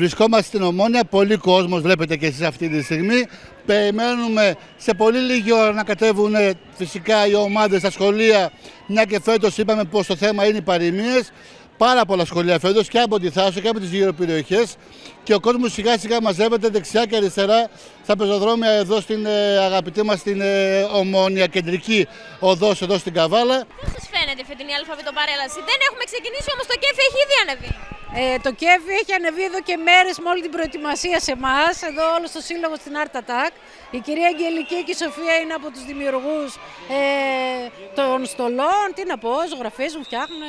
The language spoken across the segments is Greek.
Βρισκόμαστε στην Ομόνια, πολλοί κόσμος βλέπετε και εσείς αυτή τη στιγμή. Περιμένουμε σε πολύ λίγη ώρα να κατέβουν ε, φυσικά οι ομάδες στα σχολεία, μια και φέτος είπαμε πως το θέμα είναι οι παροιμίες. Πάρα πολλά σχολεία φέτος και από τη Θάσο και από τις γύρω περιοχές και ο κόσμος σιγά σιγά μαζεύεται δεξιά και αριστερά στα πεζοδρόμια εδώ στην ε, αγαπητή μας την ε, Ομόνια κεντρική οδός εδώ στην Καβάλα. Πώ σας φαίνεται η φετινή αλφαβήτο παρέλαση. Δεν έχουμε ξεκινήσει όμως το κέφι έχει ήδη ανεβεί. Ε, το ΚΕΒΙ έχει ανεβεί εδώ και μέρες με όλη την προετοιμασία σε εμάς, εδώ όλο το σύλλογο στην Art Attack. Η κυρία Αγγελική και η Σοφία είναι από τους δημιουργούς ε, των στολών, τι να πω, ζωγραφίζουν, φτιάχνουν,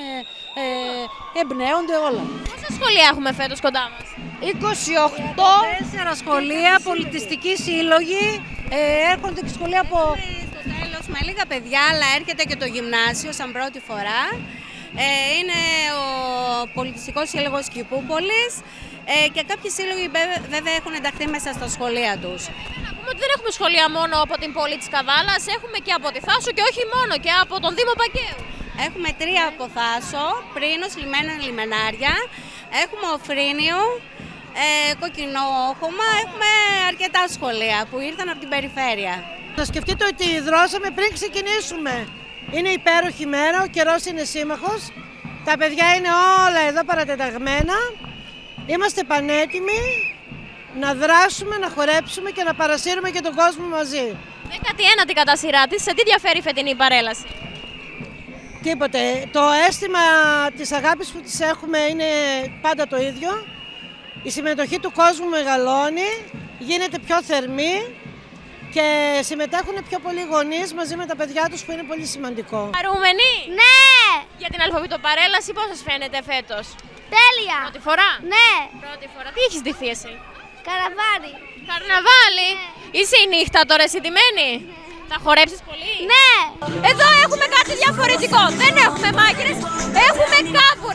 ε, εμπνέονται όλα. Πόσα σχολεία έχουμε φέτος κοντά μας; 28. Τέσσερα σχολεία, πολιτιστικοί σύλλογοι, ε, έρχονται και σχολεία από... Στο τέλος με λίγα παιδιά, αλλά έρχεται και το γυμνάσιο σαν πρώτη φορά. Ε, είναι ο Πολιτιστικός Σύλλογος Κυπούπολης ε, και κάποιοι σύλλογοι βέ- βέβαια έχουν ενταχθεί μέσα στα σχολεία τους. Να πούμε ότι δεν έχουμε σχολεία μόνο από την πόλη της Καβάλας, έχουμε και από τη Θάσο και όχι μόνο, και από τον Δήμο Πακαίου. Έχουμε τρία από Θάσο, Πρίνος, Λιμένα, Λιμενάρια. Έχουμε Οφρίνιο, ε, Κοκκινόχωμα. Έχουμε αρκετά σχολεία που ήρθαν από την περιφέρεια. Να σκεφτείτε ότι δρώσαμε πριν ξεκινήσουμε. Είναι υπέροχη μέρα, ο καιρός είναι σύμμαχος. Τα παιδιά είναι όλα εδώ παρατεταγμένα. Είμαστε πανέτοιμοι να δράσουμε, να χορέψουμε και να παρασύρουμε και τον κόσμο μαζί. 19η κατά σειρά της, σε τι διαφέρει η φετινή παρέλαση; Τίποτε. Το αίσθημα της αγάπης που τις έχουμε είναι πάντα το ίδιο. Η συμμετοχή του κόσμου μεγαλώνει, γίνεται πιο θερμή και συμμετέχουν πιο πολλοί γονείς μαζί με τα παιδιά τους που είναι πολύ σημαντικό. Χαρούμενοι; Ναι! για την αλφαβήτο παρέλαση, πώς σας φαίνεται φέτος; Τέλεια! Πρώτη φορά; Ναι! Πρώτη φορά. Τι έχεις ντυθεί εσύ; Καραβάνι! Καρναβάλι; Είσαι η νύχτα τώρα εσύ ντυμένη. Θα χορέψεις πολύ; Ναι! Εδώ έχουμε κάτι διαφορετικό. Δεν έχουμε μάγειρες, έχουμε κάβουρες.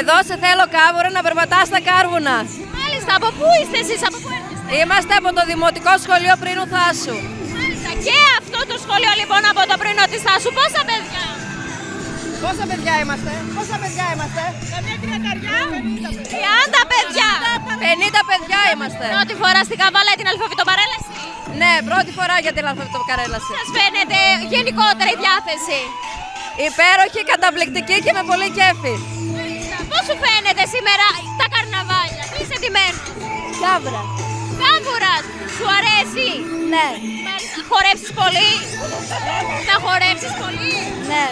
Εδώ σε θέλω κάβουρα να περπατάς στα κάρβουνα. Μάλιστα, από πού είστε εσείς, από πού έρχεστε; Είμαστε από το Δημοτικό Σχολείο Πρίνου Θάσου. Μάλιστα, και αυτό το σχολείο λοιπόν από το πρωινό της Θάσου. Πόσα παιδιά; Πόσα παιδιά είμαστε, πόσα παιδιά είμαστε; Καμιά τριανταριά. 30 παιδιά. 50 παιδιά είμαστε. Πρώτη φορά στην Καβάλα την αλφαβήτο παρέλαση. Ναι, πρώτη φορά για την αλφαβητοκαρέλαση. Σας φαίνεται γενικότερα η διάθεση. Υπέροχη, καταπληκτική και με πολύ κέφι. Πώς σου φαίνεται σήμερα τα καρναβάλια, τι είσαι ντυμένος; Κάβρα! Κάβουρας, σου αρέσει; Ναι! Μάλιστα, χορέψεις πολύ; Θα χορέψεις πολύ; Ναι!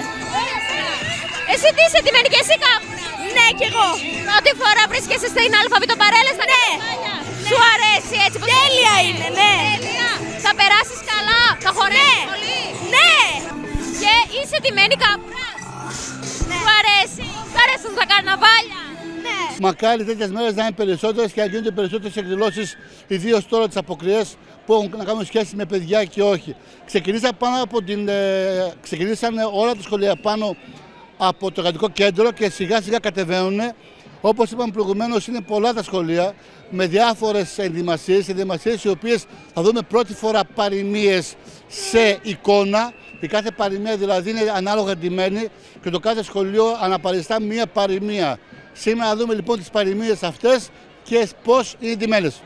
Εσύ τι είσαι ντυμένη και εσύ κάβουρα. Ναι κι εγώ! Πρώτη φορά βρίσκεσαι στην αλφαβήτο παρέλαση στα Ναι. καρναβάλια. Σου αρέσει έτσι πως Τέλεια είναι, ναι! Τέλεια. Θα περάσεις καλά, θα χορέψεις Ναι. πολύ; Ναι! Και είσαι ντυμένη κάβουρα. Σου αρέσει. Σου αρέσουν τα καρναβάλια. Ναι! Μακάρι τέτοιες μέρες να είναι περισσότερες και να γίνονται περισσότερες εκδηλώσεις, ιδίως τώρα τις αποκριές που έχουν να κάνουν σχέση με παιδιά και όχι. Ξεκινήσα πάνω από την, ε, ξεκινήσαν όλα τα σχολεία πάνω από το εργατικό κέντρο και σιγά σιγά κατεβαίνουν. Όπως είπαμε προηγουμένως, είναι πολλά τα σχολεία με διάφορες ενδυμασίες, ενδυμασίες οι οποίες θα δούμε πρώτη φορά παροιμίες σε εικόνα. Η κάθε παροιμία δηλαδή είναι ανάλογα ντυμένη και το κάθε σχολείο αναπαριστά μία παροιμία. Σήμερα θα δούμε λοιπόν τις παροιμίες αυτές και πώς είναι ντυμένες.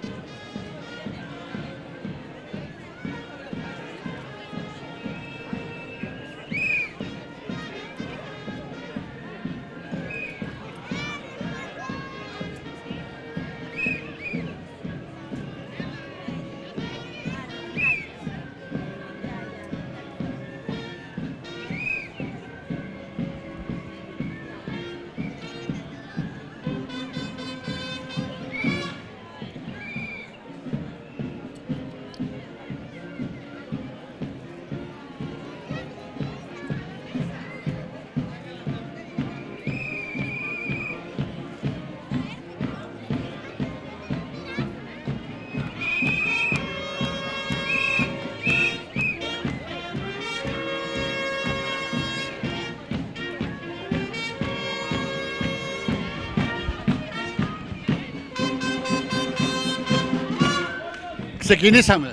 Ξεκινήσαμε.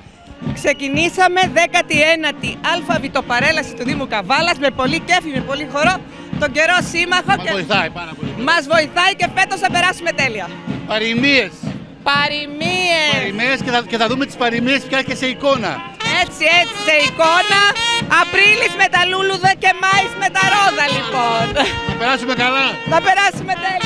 Ξεκινήσαμε 19η αλφαβητοπαρέλαση του Δήμου Καβάλας με πολύ κέφι, με πολύ χορό, τον καιρό σύμμαχο Μας και βοηθάει πάρα πολύ. μας βοηθάει και φέτος θα περάσουμε τέλεια. Παροιμίες. Παροιμίες! Παροιμίες και θα, και θα δούμε τις παροιμίες πια και σε εικόνα. Έτσι, έτσι, σε εικόνα. Απρίλης με τα λούλουδα και Μάης με τα ρόδα, λοιπόν. Θα περάσουμε καλά. Θα περάσουμε τέλεια.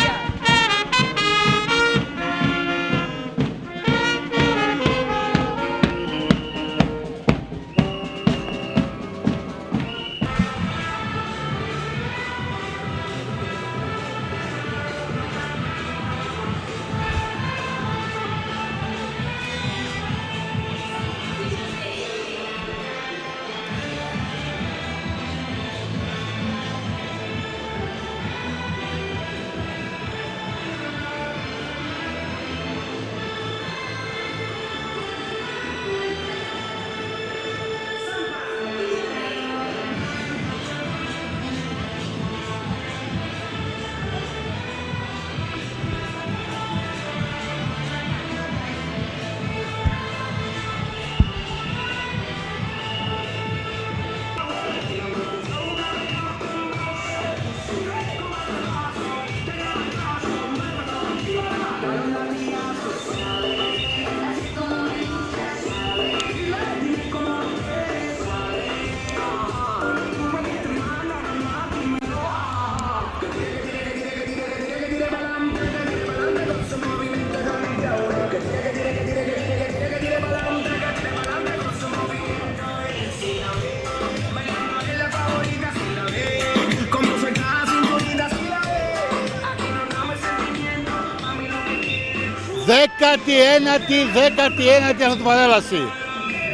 Δέκατη ένατη, δέκατη ένατη αυτοπαρέλαση.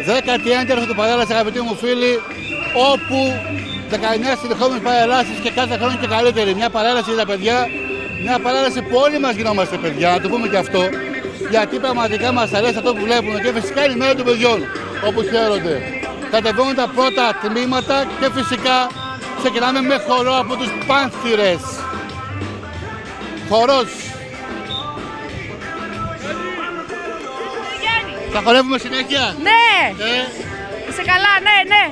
Δέκατη ένατη αυτοπαρέλαση, αγαπητοί μου φίλοι, όπου 19 συνεχόμενες παρελάσεις και κάθε χρόνο και καλύτερη. Μια παρέλαση για τα παιδιά, μια παρέλαση που όλοι μας γινόμαστε παιδιά, να το πούμε και αυτό. Γιατί πραγματικά μας αρέσει αυτό που βλέπουμε και φυσικά είναι η μέρα των παιδιών, όπου χαίρονται. Κατεβαίνουν τα πρώτα τμήματα και φυσικά ξεκινάμε με χορό από τους Πάνθυρες. Χορός. Θα χορεύουμε συνέχεια; Ναι, Ε, είσαι καλά, ναι, ναι.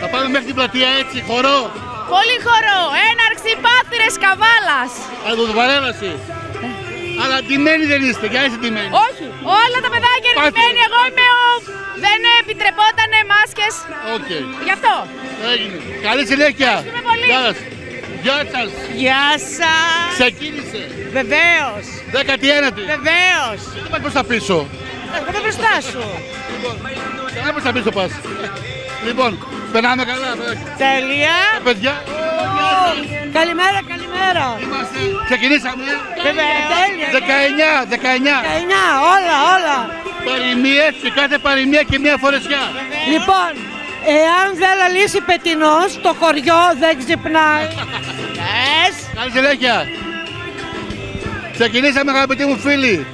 θα πάμε μέχρι την πλατεία έτσι, χορό. Πολύ χορό. Έναρξη πάθυρες καβάλας. Αλγοδοπαρέλαση. Αλλά ντυμένοι δεν είστε, για είστε ντυμένοι. Όχι, όλα τα παιδάκια είναι Πάθυρες. ντυμένοι. Εγώ είμαι ο... Δεν επιτρεπότανε μάσκες. Οκ. Γι' αυτό. Έγινε. Καλή συνέχεια. Ευχαριστούμε πολύ. Γεια σας. Γεια σας. Γεια σας. Ξεκίνησε. Βεβαίως. 19η. Βεβαίως. Δεν πας προς τα πίσω; Εγώ δεν μπροστά σου. Δεν προς τα πίσω πας. Λοιπόν, περνάμε καλά. παιδάκια. Τέλεια. Τα παιδιά. Καλημέρα, καλημέρα. Είμαστε. Ξεκινήσαμε. Βεβαίως. Τέλεια. 19, 19. 19, όλα, όλα. Παροιμίες και κάθε παροιμία και μια φορεσιά. Λοιπόν, εάν δεν λαλήσει πετινός, το χωριό δεν ξυπνάει. Yes. Καλή συνέχεια. Ξεκινήσαμε αγαπητοί μου φίλοι.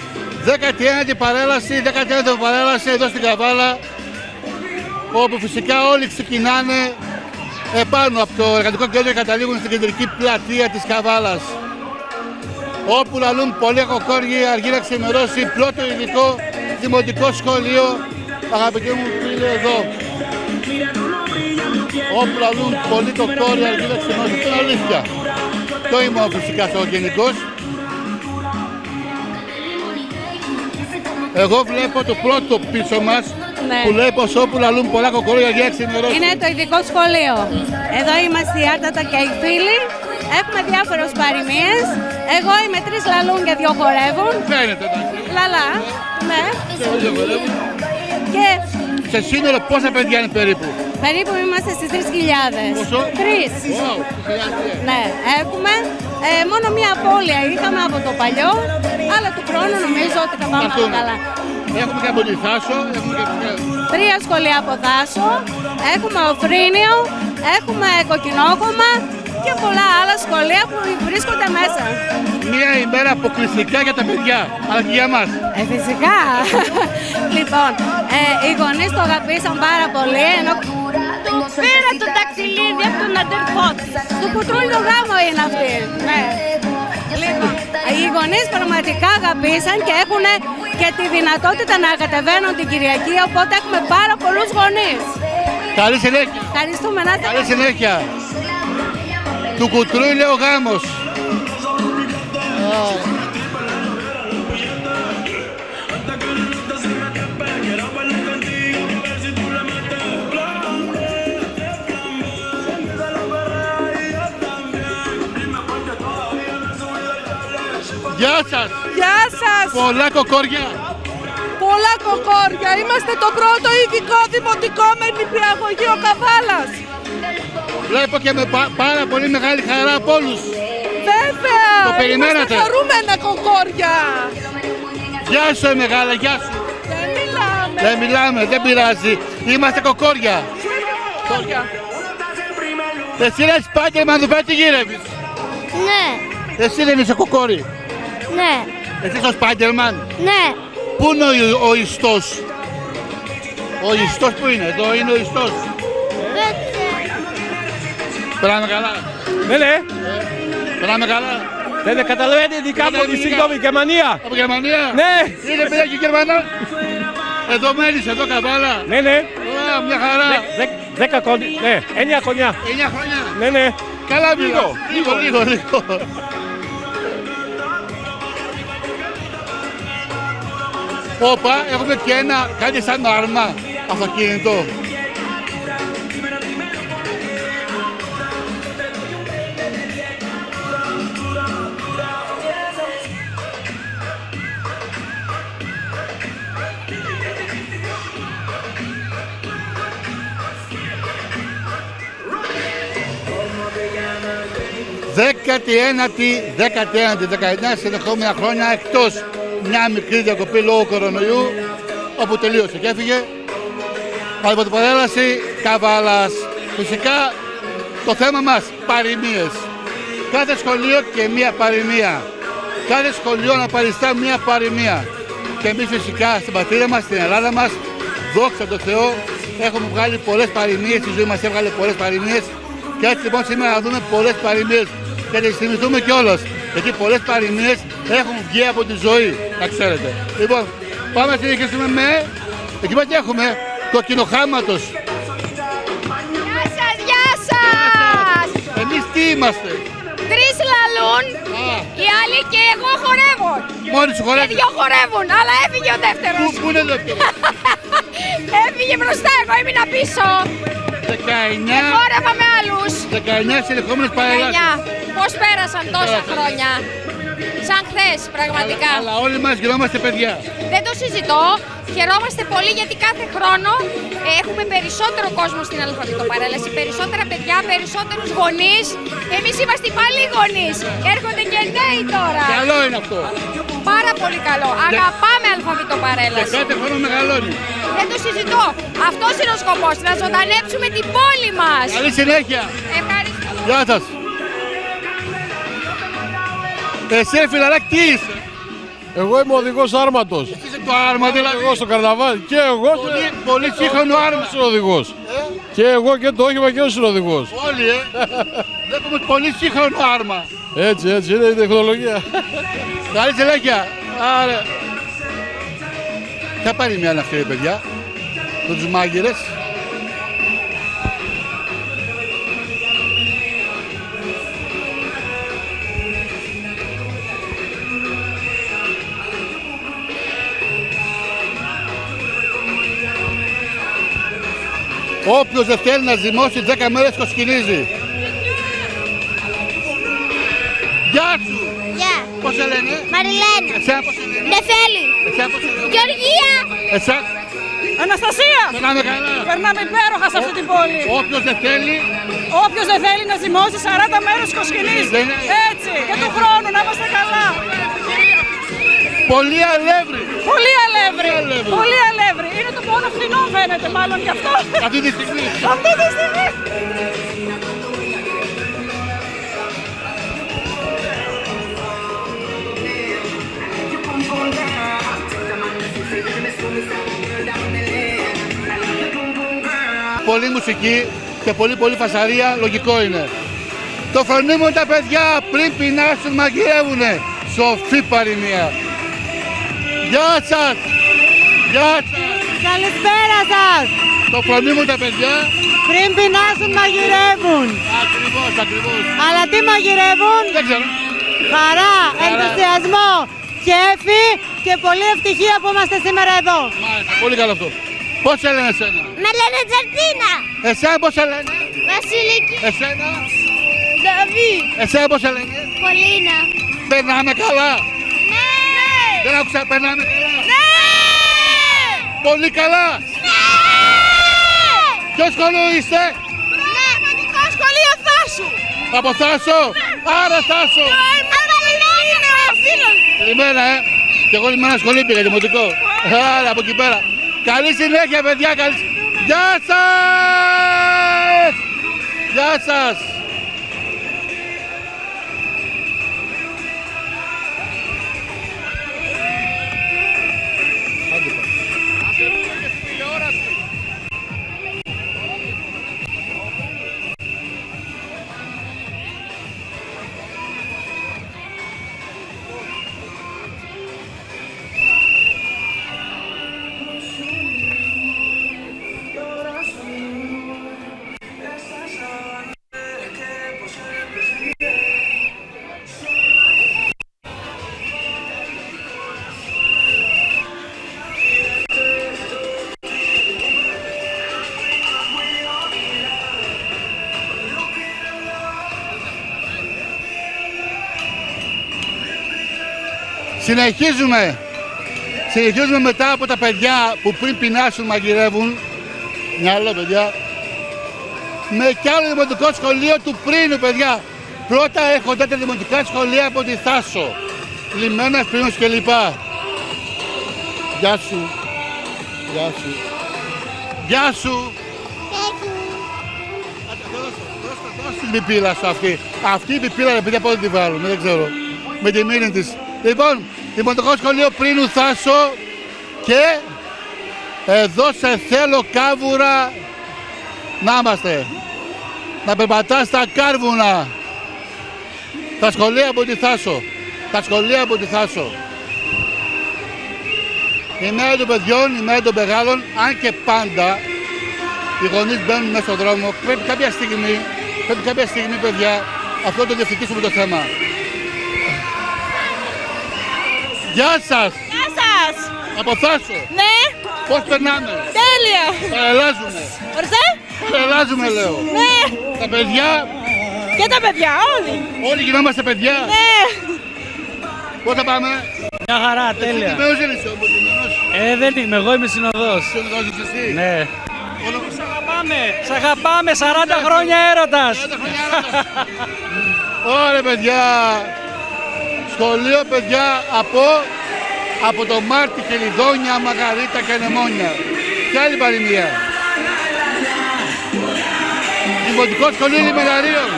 19η παρέλαση, 19η παρέλαση εδώ στην Καβάλα όπου φυσικά όλοι ξεκινάνε επάνω από το εργατικό κέντρο και καταλήγουν στην κεντρική πλατεία της Καβάλας. Όπου λαλούν πολλοί κοκόργοι αργεί να ξημερώσει πρώτο ειδικό δημοτικό σχολείο αγαπητοί μου φίλοι εδώ. Όπου λαλούν πολλοί κοκόροι αργεί να ξημερώσει. Αυτό είναι αλήθεια. Το είμαι φυσικά ο γενικός Εγώ βλέπω το πρώτο πίσω μας Ναι. που λέει πως όπου λαλούν πολλά κοκορία για ξημερώσει. Είναι το ειδικό σχολείο. Εδώ είμαστε οι Άρτατα και οι φίλοι. Έχουμε διάφορες παροιμίες. Εγώ είμαι τρεις λαλούν και δύο χορεύουν. Φαίνεται εντάξει. Λαλά, ναι. Και όλοι χορεύουν. Και Σε σύνολο πόσα παιδιά είναι περίπου; περίπου είμαστε στις 3.000. Πόσο; Τρεις. Wow, χιλιάδες. Ναι, έχουμε ε, μόνο μία απώλεια είχαμε από το παλιό, αλλά του χρόνου νομίζω ότι θα πάμε Αυτό είναι. καλά. Έχουμε και από τη Θάσο, έχουμε και Τρία σχολεία από δάσο, έχουμε οφρίνιο, έχουμε κοκκινόκομα και πολλά άλλα σχολεία που βρίσκονται μέσα. μία ημέρα αποκλειστικά για τα παιδιά, αλλά και για μας. Ε, φυσικά. λοιπόν, ε, οι γονείς το αγαπήσαν πάρα πολύ, ενώ Πήρα το ταξιλίδι από τον αδερφό της. του κουτρούλιο γάμο είναι αυτή. Ναι. Λοιπόν, οι οι γονείς πραγματικά αγαπήσαν και έχουν και τη δυνατότητα να κατεβαίνουν την Κυριακή, οπότε έχουμε πάρα πολλούς γονείς. Καλή συνέχεια. Ευχαριστούμε να είστε Καλή συνέχεια. Του κουτρού είναι ο γάμος. Γεια σας! Γεια σας! Πολλά κοκόρια! Πολλά κοκόρια! Είμαστε το πρώτο ειδικό δημοτικό με νηπιαγωγείο Καβάλας. Βλέπω και με πα- πάρα πολύ μεγάλη χαρά από όλους. Βέβαια! Το περιμένατε. Είμαστε χαρούμενα κοκόρια! Γεια σου, ε, μεγάλα, γεια σου. Δεν μιλάμε! Δεν μιλάμε, δεν πειράζει. Είμαστε κοκόρια. Κοκόρια! Εσύ ρε Σπάκερμαν, εδώ πέρα τι γύρευες. Ναι, Εσύ δεν είσαι κοκόρι. Ναι, Εσύ είσαι ο Σπάκερμαν. ναι. Πού είναι ο, ο ιστός; Ο ιστός που είναι, εδώ είναι ο ιστός. Περάμε καλά. Ναι, ναι. Περάμε καλά. Δεν καταλαβαίνετε ειδικά Δεν από τη ειδικά. συγγνώμη, Γερμανία. Από Γερμανία; Ναι. Είναι παιδιά και Γερμανά. Εδώ μένεις, εδώ καβάλα. Ναι, ναι. Α, μια χαρά. Δε- Δέκα κόντι. Ναι, εννιά κονιά. 9 χρόνια. Ναι, ναι. Καλά μιλώ. Λίγο, λίγο, λίγο. Όπα, έχουμε και ένα, κάτι σαν άρμα αυτοκίνητο. Δέκατη ένατη, δέκατη ένατη, 19 συνεχόμενα χρόνια εκτός μια μικρή διακοπή λόγω κορονοϊού όπου τελείωσε και έφυγε. Από την παρέλαση Καβάλας. Φυσικά το θέμα μας παροιμίες. Κάθε σχολείο και μία παροιμία. Κάθε σχολείο να παριστά μία παροιμία. Και εμείς φυσικά στην πατρίδα μας, στην Ελλάδα μας, δόξα τω Θεώ, έχουμε βγάλει πολλές παροιμίες, η ζωή μας έβγαλε πολλές παροιμίες και έτσι λοιπόν σήμερα θα δούμε πολλές παροιμίες και τις θυμηθούμε κιόλας. Γιατί πολλές παροιμίες έχουν βγει από τη ζωή, να ξέρετε. Λοιπόν, πάμε να συνεχίσουμε με... Εκεί πέρα τι έχουμε, το κοινοχάματος. Γεια σας, γεια σας! Εμείς τι είμαστε; Τρεις λαλούν, Α, οι άλλοι και εγώ χορεύω. μόνοι σου Και χορεύεις. δυο χορεύουν, αλλά έφυγε ο δεύτερος. Πού, πού είναι δεύτερο; Έφυγε μπροστά, εγώ ήμουν πίσω. 19, Χόρευα με άλλους. 19 συνεχόμενες παρελάσεις. Γενιά. Πώς πέρασαν τόσα Πέρασαν. χρόνια; Σαν χθες, πραγματικά. Αλλά όλοι μας γινόμαστε παιδιά. Δεν το συζητώ. Χαιρόμαστε πολύ γιατί κάθε χρόνο ε, έχουμε περισσότερο κόσμο στην αλφαβητοπαρέλαση. Περισσότερα παιδιά, περισσότερους γονείς. Εμείς είμαστε οι παλιοί γονείς. Έρχονται και νέοι τώρα. Καλό είναι αυτό. Πάρα πολύ καλό. Αγαπάμε Και αλφαβητοπαρέλαση. κάθε χρόνο μεγαλώνει. Δεν το συζητώ. Αυτός είναι ο σκοπός. Να ζωντανέψουμε την πόλη μας. Καλή συνέχεια. Ευχαριστώ. Γεια σας. Εσύ ρε φιλαράκ τι είσαι; Εγώ είμαι οδηγός άρματος. Εσύ είσαι το άρμα δηλαδή. Εγώ στο καρναβάλι και εγώ. Πολύ, πολύ σύγχρονο άρμα. συνοδηγό. Και εγώ και το όχημα και ο συνοδηγό. Όλοι ε. Βλέπουμε πολύ σύγχρονο άρμα. Έτσι, έτσι είναι η τεχνολογία. Καλή συνέχεια. Άρα. Ποια πάρει μια αυτή, ρε παιδιά. Με τους μάγειρες. Όποιος δεν θέλει να ζυμώσει 10 μέρες κοσκινίζει. Γεια σου! Γεια. Πώς σε λένε; Μαριλένα. Εσένα πώς σε λένε; Δεν θέλει. Εσένα πώς σε λένε; Γεωργία. Εσά, Αναστασία! περνάμε καλά. Περνάμε υπέροχα σε αυτή την πόλη. Όποιος δεν θέλει, Όποιος δεν θέλει να ζυμώσει 40 μέρες κοσκινίζει. Δεν είναι. Έτσι, και του χρόνου να είμαστε καλά. Πολύ αλεύρι. Πολύ αλεύρι. αλεύρι. Πολύ αλεύρι. Είναι το μόνο φθηνό φαίνεται μάλλον γι' αυτό. Αυτή τη στιγμή. Αυτή τη στιγμή. Πολύ μουσική και πολύ πολύ φασαρία, λογικό είναι. Το φρονίμουν τα παιδιά πριν πεινάσουν μαγειρεύουνε. Σοφή παροιμία. Γεια σας! Γεια σας! Καλησπέρα σας! Το φρονί μου τα παιδιά. Πριν πεινάσουν μαγειρεύουν. Ακριβώς, ακριβώς. Αλλά τι μαγειρεύουν; Δεν ξέρω. Χαρά, Χαρά. ενθουσιασμό, κέφι και πολλή ευτυχία που είμαστε σήμερα εδώ. Μάλιστα, πολύ καλό αυτό. Πώς σε λένε εσένα; Με λένε Τζαρτίνα. Εσένα πώς σε λένε; Βασιλική. Εσένα; Δαβί. Εσένα πώς σε λένε; Πολίνα. Περνάμε καλά. Ναι. Δεν άκουσα, περνάμε καλά. Ναι. Πολύ καλά. Ναι. Ποιος σχολείο είστε. Ναι. Δημοτικό σχολείο Θάσου. Από Θάσο; Άρα Θάσο. Είναι ο φίλος. Λιμένα, ε. Και εγώ λιμένα σχολείο πήγα, δημοτικό. Άρα από εκεί πέρα. Καλή συνέχεια, παιδιά. Καλή... συνέχεια. Γεια σας! Γεια σας! Συνεχίζουμε. Συνεχίζουμε μετά από τα παιδιά που πριν πεινάσουν μαγειρεύουν. Μια άλλα παιδιά. Με κι άλλο δημοτικό σχολείο του πρίνου, παιδιά. Πρώτα έχονται τα δημοτικά σχολεία από τη Θάσο. Λιμένα, Πρίνος κλπ. Γεια σου. Γεια σου. Γεια σου. Δώσε την πιπίλα σου αυτή. Αυτή η πιπίλα ρε παιδιά πότε τη βάλουμε, δεν ξέρω. Με τη μήνυ της. Λοιπόν, δημοτικό σχολείο Πρίνου Θάσο και εδώ σε θέλω κάβουρα να είμαστε. Να περπατάς στα κάρβουνα. Τα σχολεία από τη Θάσο. Τα σχολεία από τη Θάσο. Η μέρα των παιδιών, η μέρα των μεγάλων, αν και πάντα οι γονείς μπαίνουν μέσα στον δρόμο, πρέπει κάποια στιγμή, πρέπει κάποια στιγμή παιδιά, αυτό το διευθυντήσουμε το θέμα. Γεια σας! Γεια σας! Από Θάσο! Ναι! Πώς περνάμε! Τέλεια! Παρελάζουμε! Ορίστε! Παρελάζουμε λέω! Ναι! Τα παιδιά, Και τα παιδιά, όλοι! όλοι γινόμαστε παιδιά! Ναι! Πώς θα πάμε! Μια χαρά, Εσύ τέλεια. τι μέος είσαι, όμως, τι μέος. Ε, δεν είμαι, εγώ είμαι συνοδός. Συνοδός είσαι εσύ; Ναι. Όνομα- Σ' αγαπάμε, σ' αγαπάμε, 40 χρόνια έρωτας. Ωραία παιδιά! Σχολείο παιδιά από, από το Μάρτι και Λιδόνια, Μαγαρίτα και Νεμόνια. Και άλλη παροιμία. Δημοτικό σχολείο Λιμεναρίων.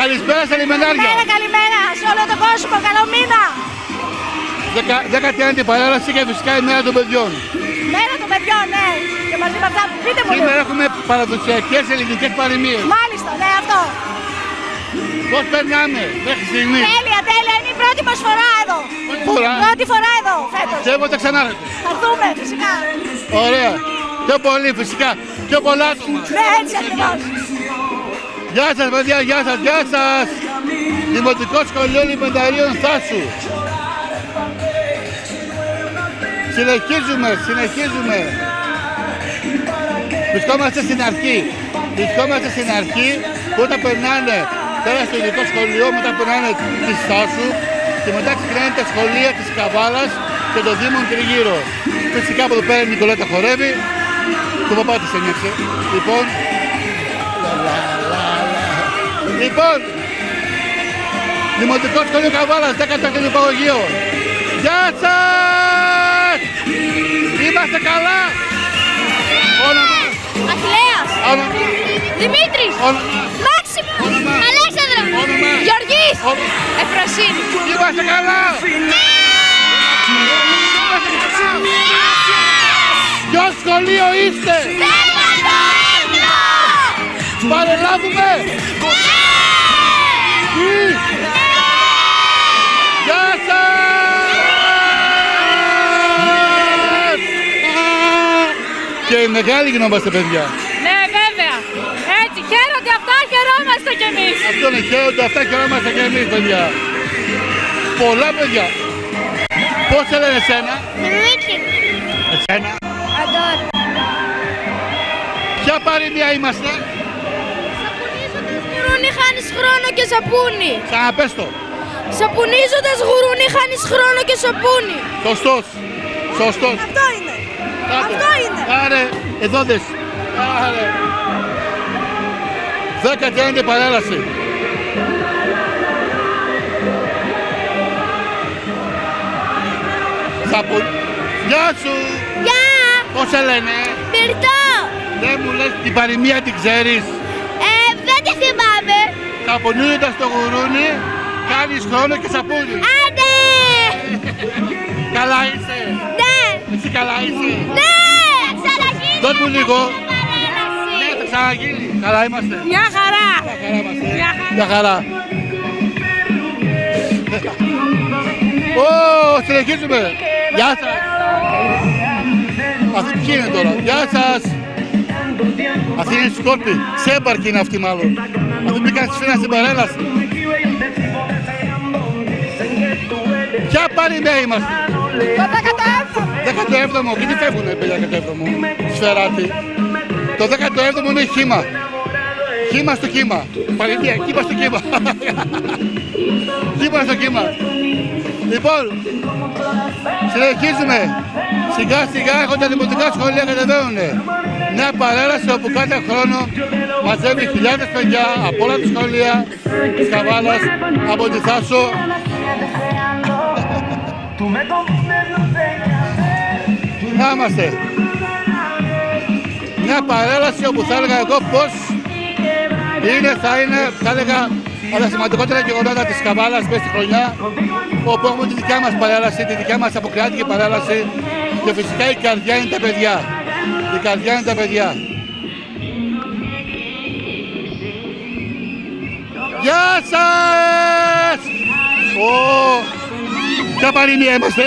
Καλησπέρα στα λιμενάρια. Καλημέρα, καλημέρα σε όλο τον κόσμο. Καλό μήνα. Δεκα- 19η παρέλαση και φυσικά η μέρα των παιδιών. Μέρα των παιδιών, ναι. Και μαζί με αυτά που πείτε μου. Σήμερα έχουμε παραδοσιακές ελληνικές παροιμίες. Μάλιστα, ναι, αυτό. Πώς περνάμε μέχρι στιγμή; Τέλεια, τέλεια. Είναι η πρώτη μας φορά εδώ. φορά. Πρώτη φορά εδώ φέτος. Και εγώ τα ξανάρθω. Θα δούμε, φυσικά. Ωραία. Πιο πολύ φυσικά. Πιο πολλά άτομα. Ναι, έτσι ακριβώς. Γεια σας παιδιά, γεια σας, γεια σας. Δημοτικός Σχολείο Λιμενταρίων Θάσου. Συνεχίζουμε, συνεχίζουμε. Βρισκόμαστε στην αρχή. Βρισκόμαστε στην αρχή που όταν περνάνε πέρα στο ειδικό σχολείο, μετά περνάνε της Θάσου και μετά ξεκινάνε τα σχολεία της Καβάλας και των Δήμων τριγύρω. Φυσικά από εδώ πέρα η Νικολέτα χορεύει. Το παπά της ένιωξε. Λοιπόν, Λοιπόν, Δημοτικό Σχολείο Καβάλας, 18ο υπαγωγείο. Γεια σας! Είμαστε καλά! Όνομα, Αχιλέας. όνομα, Δημήτρης. όνομα, Μάξιμο. Όνομα. Όνομα. Γεωργής. Ο... Εφροσύνη. Είμαστε καλά. Ποιο σχολείο είστε. Παρελάβουμε. Γεια. Και μεγάλη γινόμαστε παιδιά. Κι εμείς. Αυτό είναι χαίρονται αυτά, χαιρόμαστε και εμείς παιδιά. Πολλά παιδιά. Πώς σε λένε εσένα, Δημήτρη. εσένα; Αντών. Ποια παροιμία είμαστε, Σαπουνίζοντας γουρούνι χάνεις χρόνο και σαπούνι. ξαναπες το. Σαπουνίζοντας γουρούνι χάνεις χρόνο και σαπούνι. Σωστός. Σωστός. Αυτό είναι. Άντε. Αυτό είναι. Άρε, εδώ δες. Άρε. Δέκατη ένατη παρέλαση. Σαπου... Γεια σου. Γεια. Πώς σε λένε; Μυρτώ. Δεν μου λες την παροιμία την ξέρεις; Ε, δεν τη θυμάμαι. Σαπονίζοντας το γουρούνι, κάνεις χρόνο και σαπούνι. Άντε. Καλά είσαι. Ναι. Εσύ καλά είσαι. Ναι. Ξαναγίνει. Δώσ' μου λίγο. Παρέλαση. Ναι, θα ξαναγίνει. Καλά είμαστε. Μια χαρά. Μια χαρά είμαστε. Μια χαρά. Μια χαρά. Ω, συνεχίζουμε. Γεια σας. Αυτή ποιοι είναι τώρα; Γεια σας. Αυτή είναι η Σκόρπη. Ξέμπαρκη είναι αυτή μάλλον. Αυτή μπήκαν στη σφαίρα στην παρέλαση. Ποια παροιμία είμαστε; Το 17ο. 17ο. Και τι φεύγουνε παιδιά 17ο. Σφαιράτη. Το 17ο είναι χήμα. Χήμα στο κύμα. Παροιμία. Κύμα στο κύμα. κύμα στο κύμα. Λοιπόν, συνεχίζουμε. Σιγά σιγά έχω τα δημοτικά σχολεία κατεβαίνουν. Μια παρέλαση όπου κάθε χρόνο μαζεύει χιλιάδες παιδιά από όλα τα σχολεία της Καβάλας, από τη Θάσο. Να είμαστε. Μια παρέλαση όπου θα έλεγα εγώ πως είναι, θα είναι, θα έλεγα, από τα σημαντικότερα γεγονότα της Καβάλας μέσα στη χρονιά, όπου έχουμε τη δικιά μας παρέλαση, τη δικιά μας αποκριάτικη παρέλαση και φυσικά η καρδιά είναι τα παιδιά. Η καρδιά είναι τα παιδιά. Γεια σας! Ω, ποια παροιμία είμαστε,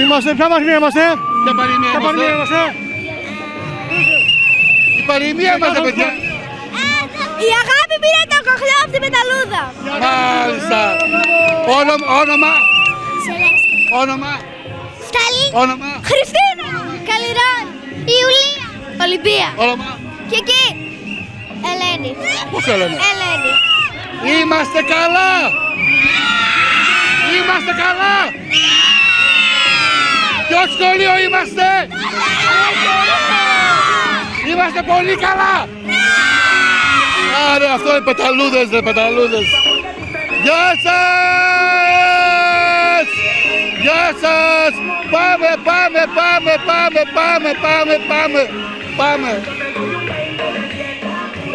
Είμαστε, ποια μαγνία είμαστε; ποια παροιμία Ποια παροιμία είμαστε; Είμαστε. Η παροιμία μας τα παιδιά. Η αγάπη πήρε το κοχλό από τη μεταλλούδα. Μάλιστα. Όνομα, όνομα, Σελέστα. όνομα, Σταλή. όνομα, Χριστίνα. Καλλιράν. Ιουλία. Ολυμπία. όνομα. Και εκεί. Ελένη. Πώς το λένε; Ελένη. Είμαστε καλά! Είμαστε καλά! Ποιο σχολείο είμαστε! Είμαστε πολύ καλά! Άρε αυτό είναι πεταλούδες ρε πεταλούδες! Γεια σας! Γεια σας! Πάμε, πάμε, πάμε, πάμε, πάμε, πάμε, πάμε, πάμε!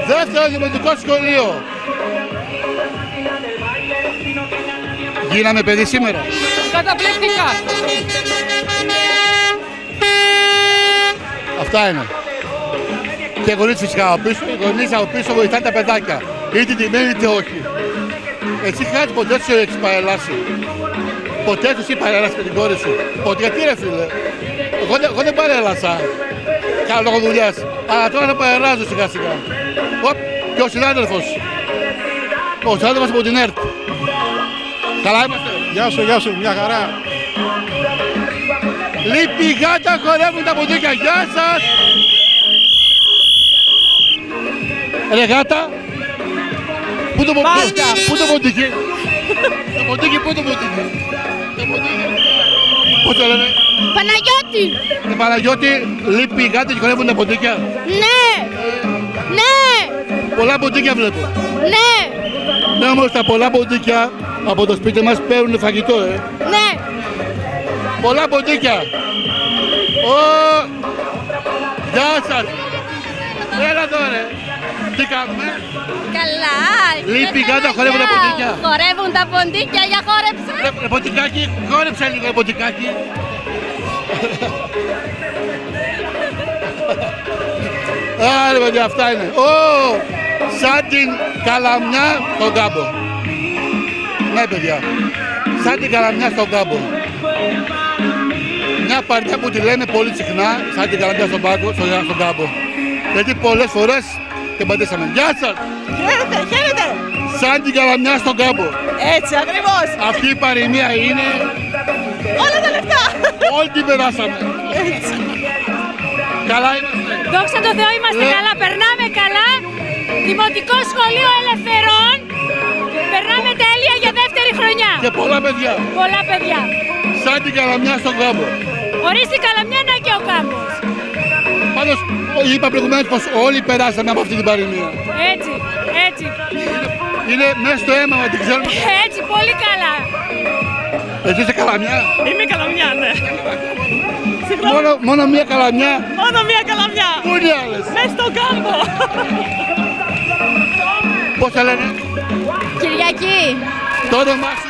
Δεύτερο δημοτικό σχολείο. Γίναμε παιδί σήμερα. Καταπληκτικά. Αυτά είναι. Και οι γονείς φυσικά από πίσω, οι γονείς από πίσω βοηθάνε τα παιδάκια. Είτε τιμένοι είτε όχι. Εσύ κάτι ποτέ σου έχεις παρελάσει; Ποτέ σου εσύ παρέλασε με την κόρη σου; Ποτέ γιατί ρε φίλε; Εγώ, δεν- εγώ δεν παρέλασα. Κάνω λόγω δουλειάς. Αλλά τώρα θα παρελάζω σιγά σιγά. Οπ, και ο συνάδελφος. Ο συνάδελφος από την ΕΡΤ. Καλά είμαστε. Γεια σου, γεια σου, μια χαρά. Λείπει η γάτα, χορεύουν τα ποντίκια. Γεια σας! Ρε γάτα, πού το, πο- Πάντα. πού το ποντίκι, το ποντίκι, πού το ποντίκι, το ποντίκι. Πώς το λένε, Παναγιώτη. την Παναγιώτη, λείπει η γάτα και χορεύουν τα ποντίκια. Ναι. Ναι. Πολλά ποντίκια βλέπω. Ναι. Ναι όμως τα πολλά ποντίκια από το σπίτι μας παίρνουν φαγητό, ε. Ναι. Πολλά ποντίκια. Ω, γεια σας. Έλα εδώ ρε. Τι κάνουμε; Καλά. Λείπει η γάτα, χορεύουν τα ποντίκια. Χορεύουν τα ποντίκια, για χόρεψε. Ρε, ρε ποντικάκι, χόρεψε λίγο ρε ποντικάκι. Άρε παιδιά, αυτά είναι. Ω, σαν την καλαμιά στον κάμπο. Ναι παιδιά, σαν την καλαμιά στον κάμπο. Μια μια παρέα που τη λέμε πολύ συχνά, σαν την καλαμπιά στον πάγκο, στον, στον κάμπο. Γιατί πολλές φορές την πατήσαμε. Γεια σας! Χαίρετε, χαίρετε. Σαν την καλαμιά στον κάμπο. Έτσι, ακριβώς. Αυτή η παροιμία είναι... Όλα τα λεφτά. Όλοι την περάσαμε. Καλά είμαστε. Δόξα τω Θεώ είμαστε Ναι. καλά, περνάμε καλά. Δημοτικό Σχολείο Ελευθερών. Περνάμε τέλεια για δεύτερη χρονιά. Και πολλά παιδιά. Πολλά παιδιά. Σαν την καλαμιά στον κάμπο. Ορίστε καλαμιά να και ο κάμπος. Πάντως, είπα προηγουμένως πως όλοι περάσαμε από αυτή την παροιμία. Έτσι, έτσι. Είναι μέσα στο αίμα, μα την ξέρουμε. Έτσι, πολύ καλά. Εσύ είσαι καλαμιά. Είμαι καλαμιά, ναι. Μόνο, μόνο μία καλαμιά. Μόνο μία καλαμιά. Πού είναι οι άλλες; Μες στον κάμπο. Πώς θα λένε; Κυριακή. Το όνομά σου;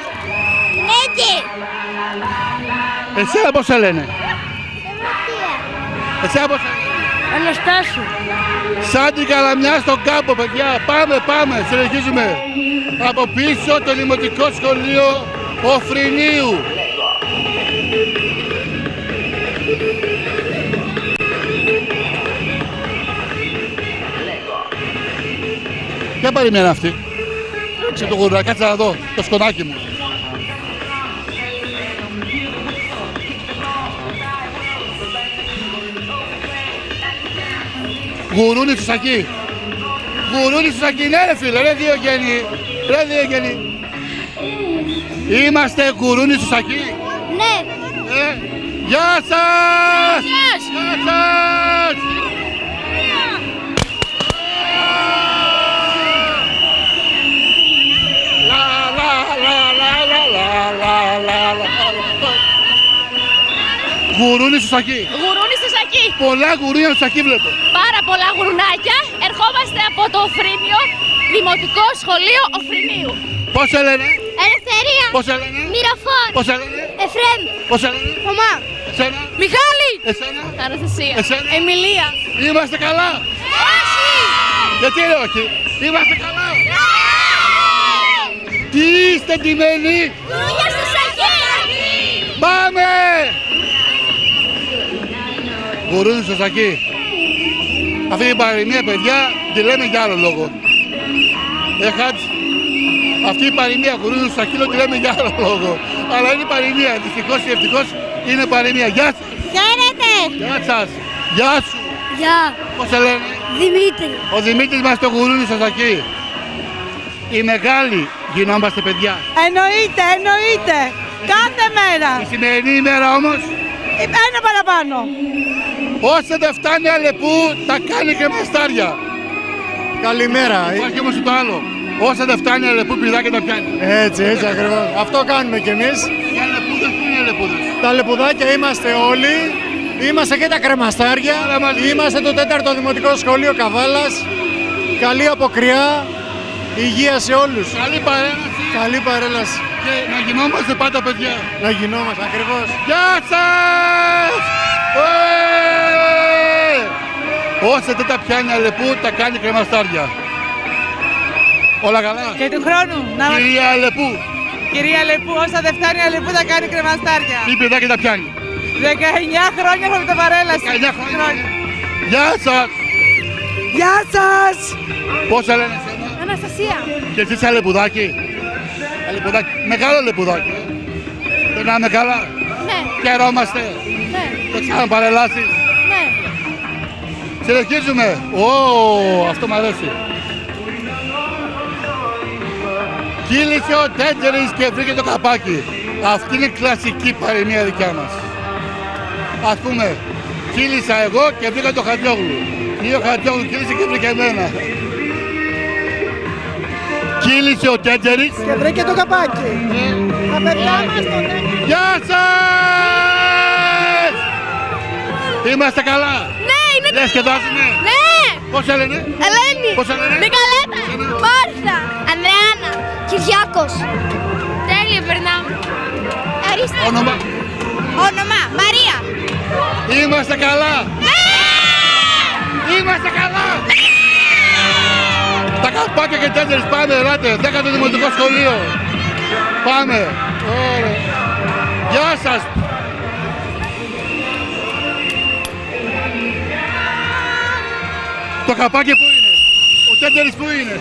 Νίκη. Εσένα πώς σε λένε; Εσένα πώς σε λένε; Αναστάσου. Σαν την καλαμιά στον κάμπο, παιδιά. Πάμε, πάμε. Συνεχίζουμε. Από πίσω το Δημοτικό Σχολείο Οφρινίου. Ποια παροιμία είναι αυτή; Σε το γουρνάκι, κάτσε να δω. Το σκονάκι μου. Γουρούνι Τσουσακή. Γουρούνι Τσουσακή, ναι ρε φίλε, ρε δύο γέννη. Ρε δύο γέννη. Είμαστε γουρούνι Τσουσακή. Ναι. Ε, γεια σας. Ναι, γεια σας. Γεια σας. Ναι. Γουρούνι Τσουσακή. Γουρούνι Τσουσακή. Πολλά γουρούνια Τσουσακή βλέπω. Πάρα πολλά γουρνάκια. Ερχόμαστε από το Οφρίνιο, Δημοτικό Σχολείο Οφρινίου. Πώς σε λένε, Ελευθερία. πώς σε λένε, Μυροφόρ. πώς σε λένε, Εφρέμ. πώς σε λένε, Θωμά. εσένα, Μιχάλη. εσένα. Αναστασία. Εσένα. Εμιλία. Είμαστε καλά. Όχι. Γιατί ρε όχι. Είμαστε καλά. Τι είστε ντυμένοι; Γουρούνια στο σακί. Πάμε. Γουρούνι στο σακί. Αυτή η παροιμία, παιδιά, τη λέμε για άλλο λόγο. Ε, Χάτς, αυτή η παροιμία γουρούνι στο σακί τη λέμε για άλλο λόγο. Αλλά είναι παροιμία. Δυστυχώς ή ευτυχώς είναι παροιμία. Γεια σας. Χαίρετε. Γεια σας. Γεια σου. Γεια. Πώς σε λένε; Δημήτρη. Ο Δημήτρης μας το γουρούνι στο σακί. Οι μεγάλοι γινόμαστε παιδιά. Εννοείται, εννοείται. Κάθε μέρα. Η σημερινή ημέρα όμως, Ένα παραπάνω. Όσα δεν φτάνει αλεπού, τα κάνει και μαστάρια. Καλημέρα. Υπάρχει όμως το άλλο. Όσα δεν φτάνει αλεπού, πηδά και τα πιάνει. Έτσι, έτσι ακριβώς. Αυτό κάνουμε κι εμείς. Οι αλεπούδες πού είναι οι αλεπούδες. Τα λεπουδάκια είμαστε όλοι. Είμαστε και τα κρεμαστάρια. Όλα μαζί. Είμαστε το τέταρτο δημοτικό σχολείο Καβάλας. Καλή αποκριά. Υγεία σε όλους. Καλή παρέλαση Καλή παρέλαση. και να γινόμαστε πάντα παιδιά. Να γινόμαστε ακριβώς. Γεια σας! Ε! Όσα δεν τα πιάνει αλεπού, τα κάνει κρεμαστάρια. Όλα καλά. Και του χρόνου. Να... Κυρία Αλεπού, Κυρία Λεπού, όσα δεν φτάνει Αλεπού θα κάνει κρεμαστάρια. τι πηδά και τα πιάνει. 19 χρόνια έχουμε το παρέλαση. 19 χρόνια. Γεια σας! Γεια σας. Πώς σε λένε εσένα; Αναστασία. Και εσύ είσαι αλεπουδάκι. Αλεπουδάκι. Μεγάλο αλεπουδάκι. ε. Περνάμε καλά; Ναι. Χαιρόμαστε. Ναι. Το ξανά παρελάσεις. Ναι. Συνεχίζουμε. Ω, αυτό μου αρέσει. Κύλησε ο Τέτζερης και βρήκε το καπάκι. Αυτή είναι κλασική παροιμία δικιά μας. Ας πούμε, κύλησα εγώ και βρήκα το Χατζόγλου. Ή ο Χατζόγλου κύλησε και βρήκε εμένα. Κύλησε ο Τέτζερης. Και βρήκε το καπάκι. Τα παιδιά μας το Γεια σας! Είμαστε καλά. Ναι, είναι Λες και δώσουμε. Ναι. Πώς σε λένε. Ελένη. Πώς σε λένε. Νικολέτα. Εσένα. Μάρθα. Ανδρεάνα. Κυριάκος. Τέλεια περνάμε. Αριστερά. Όνομα. Όνομα. Μαρία. Είμαστε καλά. Ναι. Είμαστε καλά. Τα καπάκια και τέσσερις πάμε, ελάτε. Δέκατο δημοτικό σχολείο. Πάμε. Ωραία. Γεια σας. Το καπάκι που είναι. Ο τέντερης που είναι.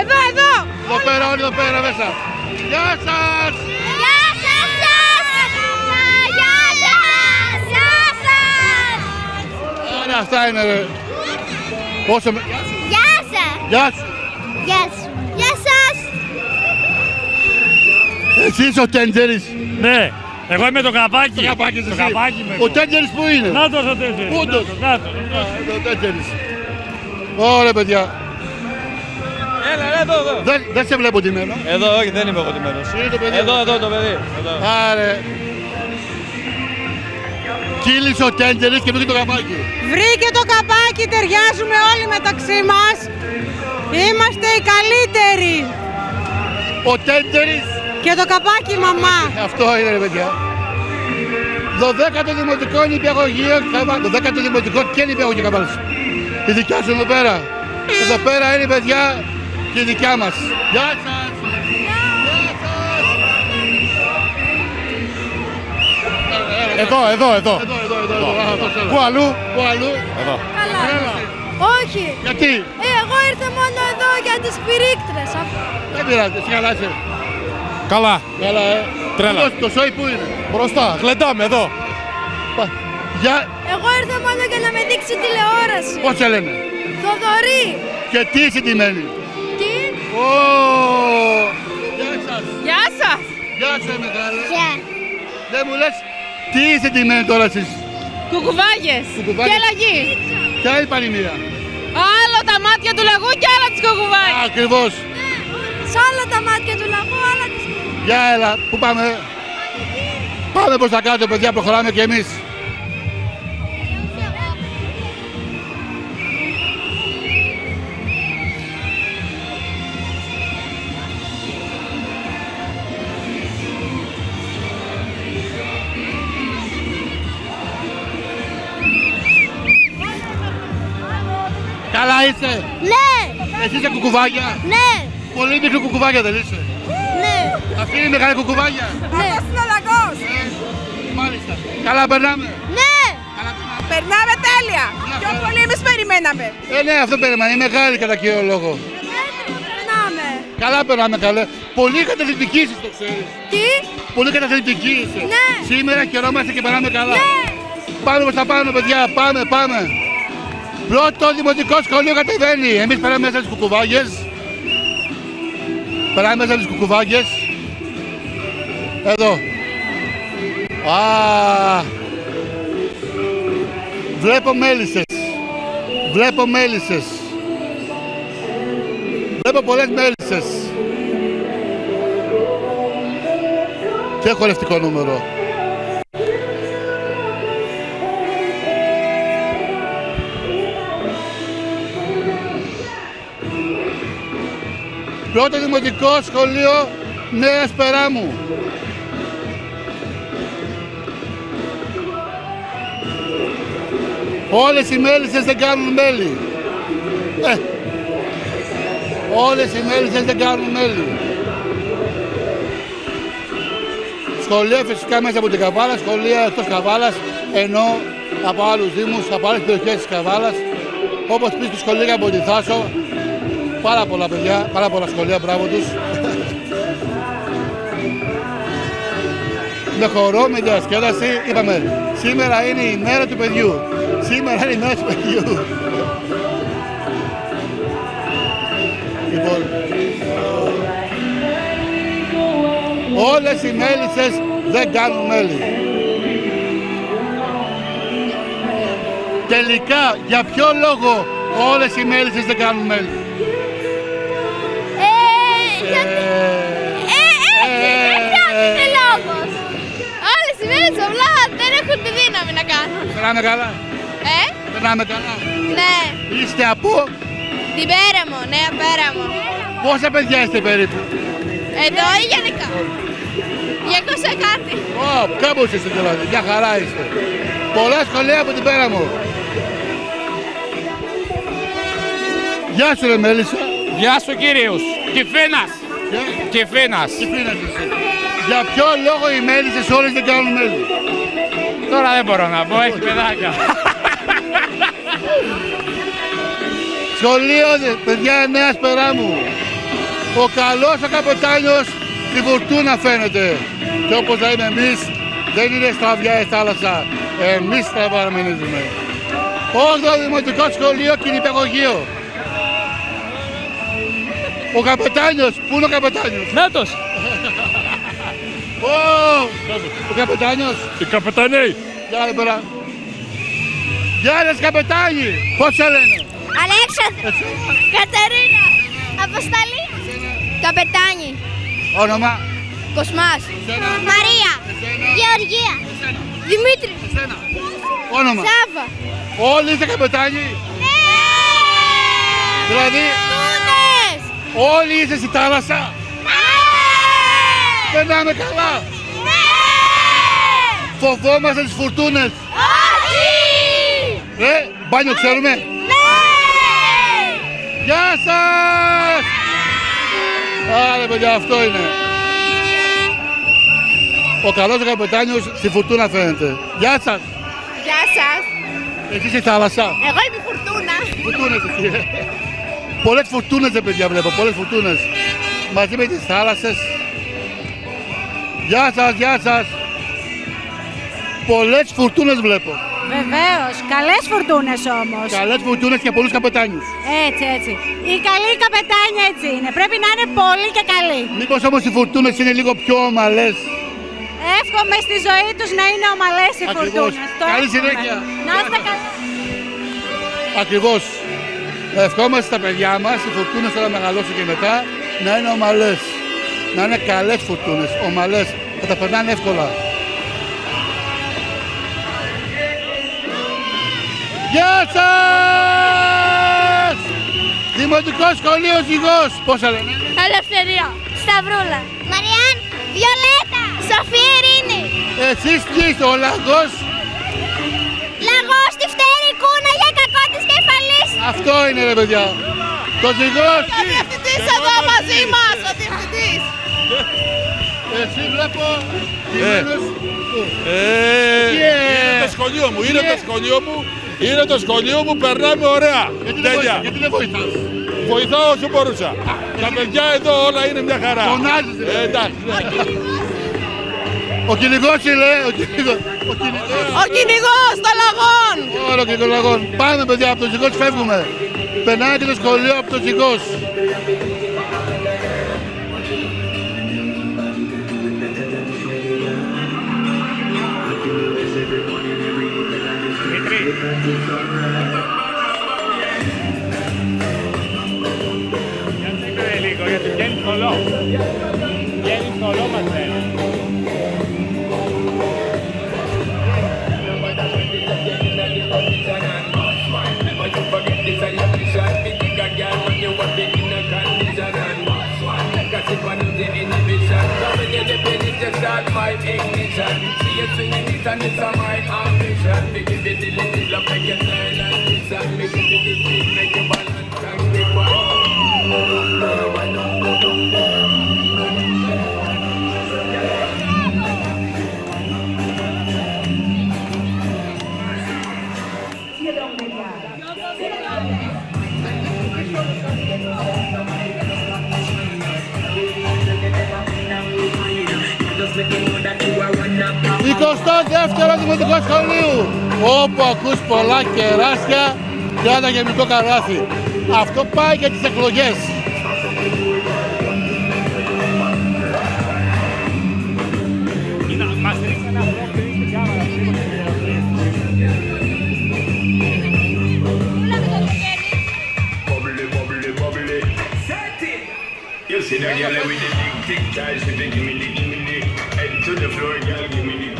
Εδώ, εδώ. Εδώ πέρα, όλοι εδώ πέρα μέσα. Γεια σας! Γεια σας! Γεια σας! Γεια σας! Άρα αυτά είναι ρε. Όσο με... Γεια σας! Γεια σου. Γεια σου! Γεια σας! Εσύ είσαι ο τέντερης. Ναι, εγώ είμαι το καπάκι. Το καπάκι είσαι Το εσύ. καπάκι είμαι Ο εγώ. τέντερης που είναι. Να το ο τέτοιο. Πού το; Να το. Α, εδώ ο τέντερης. Ωραία παιδιά. Έλα, έλα, εδώ, εδώ. Δεν, δεν σε βλέπω ντυμένο. Εδώ, όχι, δεν είμαι εγώ ντυμένος. Είναι το παιδί. Εδώ, εδώ το παιδί. Εδώ. Άρε. Κύλησε ο τέντερης και βρήκε το καπάκι. Βρήκε το καπάκι, ταιριάζουμε όλοι μεταξύ μας. Είμαστε οι καλύτεροι. Ο τέντερης. Και το καπάκι, μαμά. Αυτό είναι ρε παιδιά. 12ο δημοτικό νηπιαγωγείο, Καβα- το 10ο δημοτικό και νηπιαγωγείο καβάλας. Η δικιά σου εδώ πέρα. Εδώ πέρα είναι η παιδιά και η δικιά μας. Γεια σας. Εδώ, εδώ, εδώ. Εδώ, εδώ, εδώ, εδώ. Α, αυτός εδώ. Πού αλλού; Πού αλλού; Εδώ. Καλά. Όχι. Γιατί; Ε, εγώ ήρθα μόνο εδώ για τις πυρίκτρες. Δεν πειράζει, εσύ καλά είσαι. Καλά. Καλά, ε. Τρέλα. Το, το σόι που είναι; Μπροστά, γλεντάμε εδώ. Πα- Γεια, Εγώ ήρθα μόνο για να με δείξει τηλεόραση. πώς σε λένε; Θοδωρή. Και τι είσαι ντυμένη; Τι; Ω, Γεια σας. Γεια σας. Γεια σας μεγάλε. Γεια. Δεν μου λες τι είσαι ντυμένη τώρα εσείς; Κουκουβάγες. Κουκουβάγες. Και λαγί. Ποια είναι η πανημία; Άλλο τα μάτια του λαγού και άλλα της κουκουβάγες. Ακριβώς. Σ' όλα τα μάτια του λαγού, άλλα της Γεια έλα. Πού πάμε; Πάμε προς τα κάτω παιδιά, προχωράμε κι εμείς. Καλά είσαι; Ναι. Εσύ είσαι κουκουβάγια; Ναι. Πολύ μικρή κουκουβάγια δεν είσαι; Ναι. Αυτή είναι η μεγάλη κουκουβάγια; Ναι. είναι ο λαγός. Μάλιστα. Καλά περνάμε; Ναι. Περνάμε τέλεια. Πιο πολύ εμείς περιμέναμε. Ε, ναι, αυτό περίμενα. Είναι μεγάλη κατά κύριο λόγο. Περνάμε. Καλά περνάμε καλέ. Πολύ καταθλιπτική είσαι, το ξέρεις. Τι; Πολύ καταθλιπτική είσαι. Ναι. Σήμερα χαιρόμαστε και περνάμε καλά. Ναι. Πάμε προς τα πάνω, παιδιά. Πάμε, πάμε. Πρώτο δημοτικό σχολείο κατεβαίνει. Εμείς περάμε μέσα στις κουκουβάγες. Περάμε μέσα στις κουκουβάγες. Εδώ. Α, βλέπω μέλισσες. Βλέπω μέλισσες. Βλέπω πολλές μέλισσες. Και χορευτικό νούμερο. Πρώτο δημοτικό σχολείο Νέας Περάμου. Όλες οι μέλισσες δεν κάνουν μέλι. Ε, όλες οι μέλισσες δεν κάνουν μέλι. Σχολεία φυσικά μέσα από την Καβάλας, σχολεία εκτός Καβάλας, ενώ από άλλους δήμους, από άλλες περιοχές της Καβάλας, όπως πεις τη σχολεία από τη Θάσο, πάρα πολλά παιδιά, πάρα πολλά σχολεία, μπράβο τους. με χορό, με διασκέδαση, είπαμε, σήμερα είναι η μέρα του παιδιού. Σήμερα είναι η μέρα του παιδιού. λοιπόν, όλες οι μέλισσες δεν κάνουν μέλι. Τελικά, για ποιο λόγο όλες οι μέλισσες δεν κάνουν μέλι. Περνάμε καλά; Ε, Περνάμε καλά; ναι. Είστε από; Την Πέραμο, νέα Πέραμο. πόσα παιδιά είστε περίπου; Εδώ ή γενικά. 200 κάτι. Ω, κάμπος είστε δηλαδή. Μια χαρά είστε. Πολλά σχολεία από την πέρα μου. Γεια σου ρε Μέλισσα. Γεια σου κύριος. Κυφίνας. Κυφίνας. Κυφίνας είσαι. Για ποιο λόγο οι μέλισσες όλες δεν κάνουν μέλι. Τώρα δεν μπορώ να πω, έχει παιδάκια. Σχολείο, δε- παιδιά, νέας σπερά μου. Ο καλός ο καπετάνιος στη φουρτούνα φαίνεται. Και όπως λέμε εμείς, δεν είναι στραβιά η θάλασσα. Εμείς θα παραμενίζουμε. Όγδο Δημοτικό Σχολείο και νηπιαγωγείο. Ο καπετάνιος, πού είναι ο καπετάνιος. Νάτος. Ω, ο καπετάνιος. Οι καπεταναίοι. Γεια ρε πέρα. Γεια ρε καπετάνι. Πώς σε λένε; Αλέξανδρο. Κατερίνα. Αποσταλή. Καπετάνι. Όνομα. Κοσμάς. Μαρία. Γεωργία. Δημήτρη. Όνομα. Σάβα. Όλοι είστε καπετάνι. Ναι. Δηλαδή, Τούνες. όλοι είστε στη θάλασσα. Περνάμε καλά. Φοβόμαστε τις φουρτούνες. Όχι. Ε, μπάνιο ξέρουμε. Γεια σας! Άρα παιδιά αυτό είναι. Ο καλός ο καπετάνιος στη φουρτούνα φαίνεται. Γεια σας! Γεια σας. Εσείς στη θάλασσα. Εγώ είμαι η Φουρτούνα. Φουρτούνες εσύ. ε. Πολλές φουρτούνες ρε παιδιά βλέπω, πολλές φουρτούνες. Μαζί με τις θάλασσες. Γεια σας, γεια σας. Πολλές φουρτούνες βλέπω. Βεβαίως. Καλές φουρτούνες όμως. Καλές φουρτούνες και πολλούς καπετάνιους. Έτσι, έτσι. Οι καλοί καπετάνια έτσι είναι. Πρέπει να είναι πολύ και καλοί. Μήπως όμως οι φουρτούνες είναι λίγο πιο ομαλές; Εύχομαι στη ζωή τους να είναι ομαλές οι Ακριβώς. φουρτούνες. Καλή συνέχεια. Να είστε καλά. Ακριβώς. Ευχόμαστε στα παιδιά μας, οι φουρτούνες τώρα μεγαλώσουν και μετά, να είναι ομαλές. Να είναι καλές φουρτούνες, ομαλές. Θα τα περνάνε εύκολα. Γεια σας! Δημοτικός Σχολείο Ζυγός. Πόσα λένε; Ελευθερία. Σταυρούλα. Μαριάν. Βιολέτα. Σοφία Ειρήνη. Εσείς ποιοι είστε, ο Λαγός; Λαγός τη φτέρη κούνα για κακό της κεφαλής. Αυτό είναι ρε παιδιά. Το Ζυγός. Ο διευθυντής εδώ μαζί μας, ο διευθυντής. Εσύ βλέπω. Ε, κειμένος. ε, Yeah. είναι το σχολείο μου, είναι το σχολείο μου, είναι το σχολείο μου, περνάμε ωραία. Γιατί δεν Τέλεια. βοηθάς, γιατί δεν βοηθάς. Βοηθάω όσο μπορούσα. Τα παιδιά εδώ όλα είναι μια χαρά. Φωνάζεις, ρε. Ε, εντάξει. ναι. Ο κυνηγός είναι, ο κυνηγός. Ο κυνηγός. Ο κυνηγός των λαγών. Όλο και των λαγών. Πάμε παιδιά, από το Ζυγός φεύγουμε. Περνάει και το σχολείο από το Ζυγός. Getting Coloma there. my ignition See you it and it's a it the make it the δεύτερο δημοτικό σχολείο. Όπου ακούς πολλά κεράσια και ένα γεμικό καράθι. Αυτό πάει για τις εκλογές. Κοίτα, μας ρίξε ένα πρόκειται στην κάμερα σίγουρα και γελαστείς. You see that girl with the big thick thighs, with the gimme the gimme the head to the floor, girl, gimme the gimme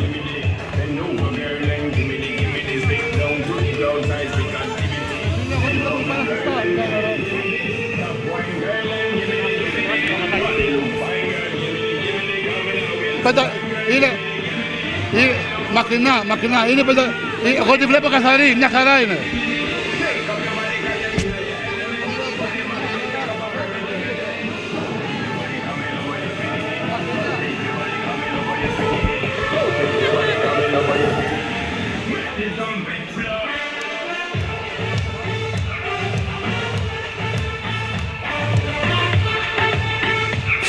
Πέντα... Είναι... είναι... Μακρινά, μακρινά. Είναι πέντα... ε, Εγώ τη βλέπω καθαρή, μια χαρά είναι.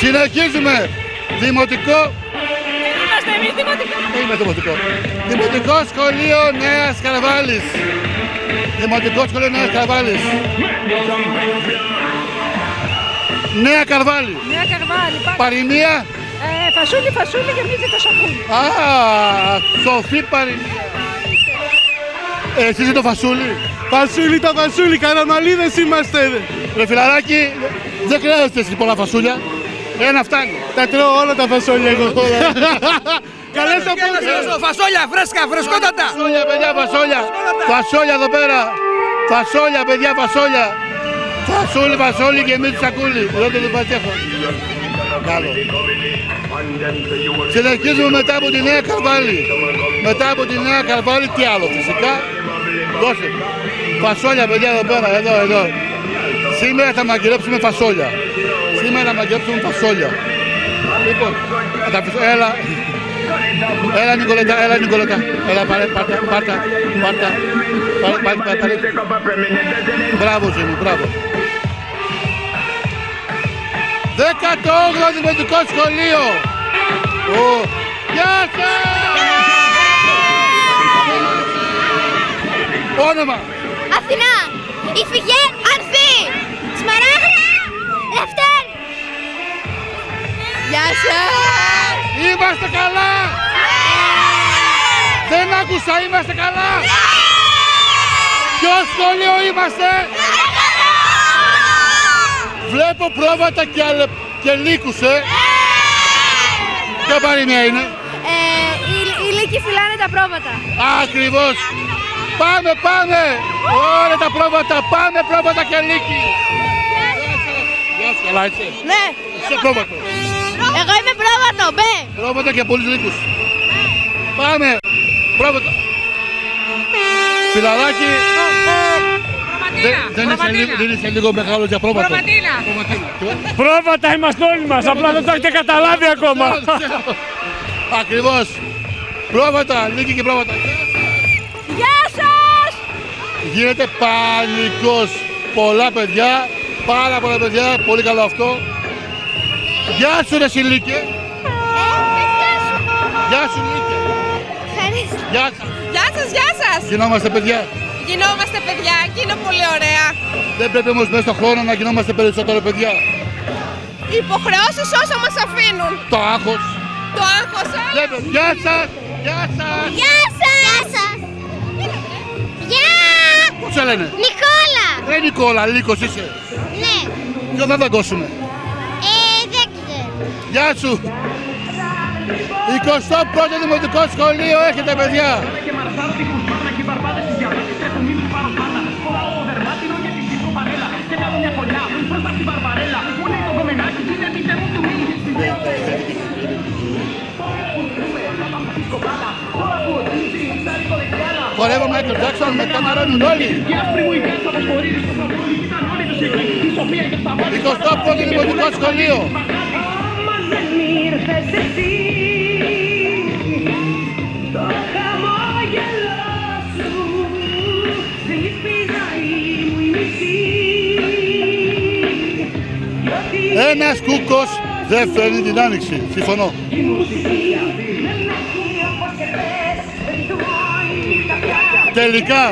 Συνεχίζουμε. Δημοτικό. Είμαστε εμείς δημοτικό. Δεν είμαι δημοτικό. Δημοτικό σχολείο Νέας Καρβάλης. Δημοτικό σχολείο Νέας Καρβάλης. Νέα Καρβάλη. Νέα Καρβάλη. Πα- Παροιμία. Ε, φασούλι, φασούλι γεμίζει το σακούλι. Α, σοφή παροιμία. Ε, Εσείς είναι το φασούλι; Φασούλι τα φασούλι, καραμαλίδες είμαστε. Ρε φιλαράκι, δεν χρειάζεται εσύ πολλά φασούλια. Ένα φτάνει. Τα τρώω όλα τα φασόλια εγώ. Καλές Φασόλια, Φασόλια, φρέσκα, φρεσκότατα. Φασόλια, παιδιά, φασόλια. Φασόλια εδώ πέρα. Φασόλια, παιδιά, φασόλια. Φασούλι, φασόλι και εμείς σακούλι. Εδώ το λιπατέχω. Καλό. Συνεχίζουμε μετά από τη Νέα Καρβάλη. Μετά από τη Νέα Καρβάλη, τι άλλο φυσικά. Δώσε. Φασόλια, παιδιά, εδώ πέρα, εδώ, εδώ. Σήμερα θα μαγειρέψουμε φασόλια. Σήμερα θα μαγειρέψουμε φασόλια. Λοιπόν, θα τα αφήσω- έλα. Έλα Νικολέτα, έλα Νικολέτα. Έλα πάρε, πάρτα, πάρτα, πάρτα. Πάρε, πάρε, πάρε, πάρε. Μπράβο Ζήμη, μπράβο. 18ο Δημοτικό Σχολείο. Ω, Γεια σας! Όνομα. Αθηνά, Ιφηγέν, Ανθή, Σμαράγδα, Δευτέρ. Γεια σας! Είμαστε καλά! Δεν άκουσα, είμαστε καλά! Ποιο σχολείο είμαστε; Βλέπω πρόβατα και, αλε... και λύκους, ε! Ποια παροιμία είναι; Ε, οι, οι λύκοι φυλάνε τα πρόβατα. Ακριβώς! Πάμε, πάμε! Όλα τα πρόβατα, πάμε πρόβατα και λύκοι! Γεια σου, καλά έτσι. Ναι. Είσαι πρόβατος. Εγώ είμαι πρόβατο, μπε. Πρόβατα και πολλούς λύκους. Πάμε! Πρόβατα! Φιλαράκι, δεν, δεν, είσαι λίγο, δεν είσαι λίγο μεγάλο για πρόβατο. Προβατίνα. Πρόβατα είμαστε όλοι μας, απλά δεν το έχετε καταλάβει ακόμα. Ακριβώς. Πρόβατα, λύκοι και πρόβατα. Γεια σας. Γίνεται πανικός. Πολλά παιδιά, πάρα πολλά παιδιά, πολύ καλό αυτό. Γεια σου ρε Σιλίκε. Γεια σου Λίκε. Γεια σας. Γεια σας, γεια σας. Γινόμαστε παιδιά. Γινόμαστε παιδιά και είναι πολύ ωραία. Δεν πρέπει όμως μέσα στον χρόνο να γινόμαστε περισσότερο παιδιά. Οι υποχρεώσεις όσο μας αφήνουν. Το άγχος. Το άγχος άλλο. Λέμε, Γεια σας. Γεια σας. Γεια σας. Γεια. Πώς σε λένε; Νικόλα. Ρε Νικόλα, Λύκος είσαι. Ναι. Ποιο θα δαγκώσουμε. Ε, δεν ξέρω. Γεια σου. 21ο Δημοτικό Σχολείο έχετε παιδιά. Χορεύω Μάικλ Τζάκσον με καμαρώνουν όλοι. 21ο Δημοτικό Σχολείο. Ένας κούκος δεν φέρνει την άνοιξη. Συμφωνώ. Τελικά,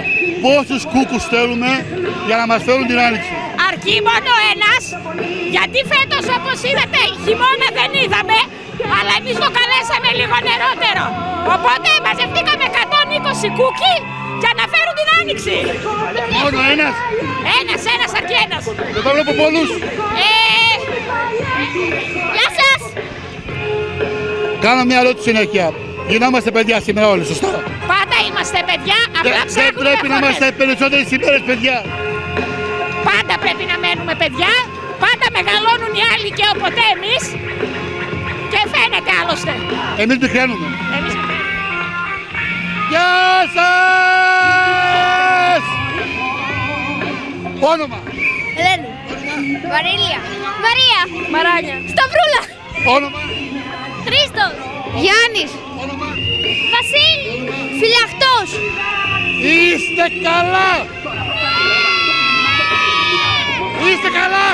πόσους κούκους θέλουμε για να μας φέρουν την άνοιξη; Αρκεί μόνο ένας, γιατί φέτος όπως είδατε χειμώνα δεν είδαμε, αλλά εμείς το καλέσαμε λίγο νερότερο. Οπότε μαζευτήκαμε 120 κούκι για να φέρουν την άνοιξη. Μόνο ένας. Ένας, ένας αρκεί ένας. Δεν θα βλέπω πολλούς. Ε, γεια σας. Κάνω μια ερώτηση συνέχεια. Γινόμαστε παιδιά σήμερα όλοι, σωστά; Πάντα είμαστε παιδιά, απλά Δεν, δεν ψάχνουμε πρέπει να φωνές. είμαστε περισσότερες ημέρες παιδιά. Πάντα πρέπει να μένουμε παιδιά, πάντα μεγαλώνουν οι άλλοι και όποτε εμείς και φαίνεται άλλωστε. Εμείς μικραίνουμε. Εμείς Γεια σας! Όνομα. Ελένη. Βαρίλια. Μαρία. Μαράνια. Σταυρούλα. Όνομα. Χρήστος. Γιάννης. Όνομα. Βασίλη. Φυλαχτός. Είστε καλά! Είστε καλά!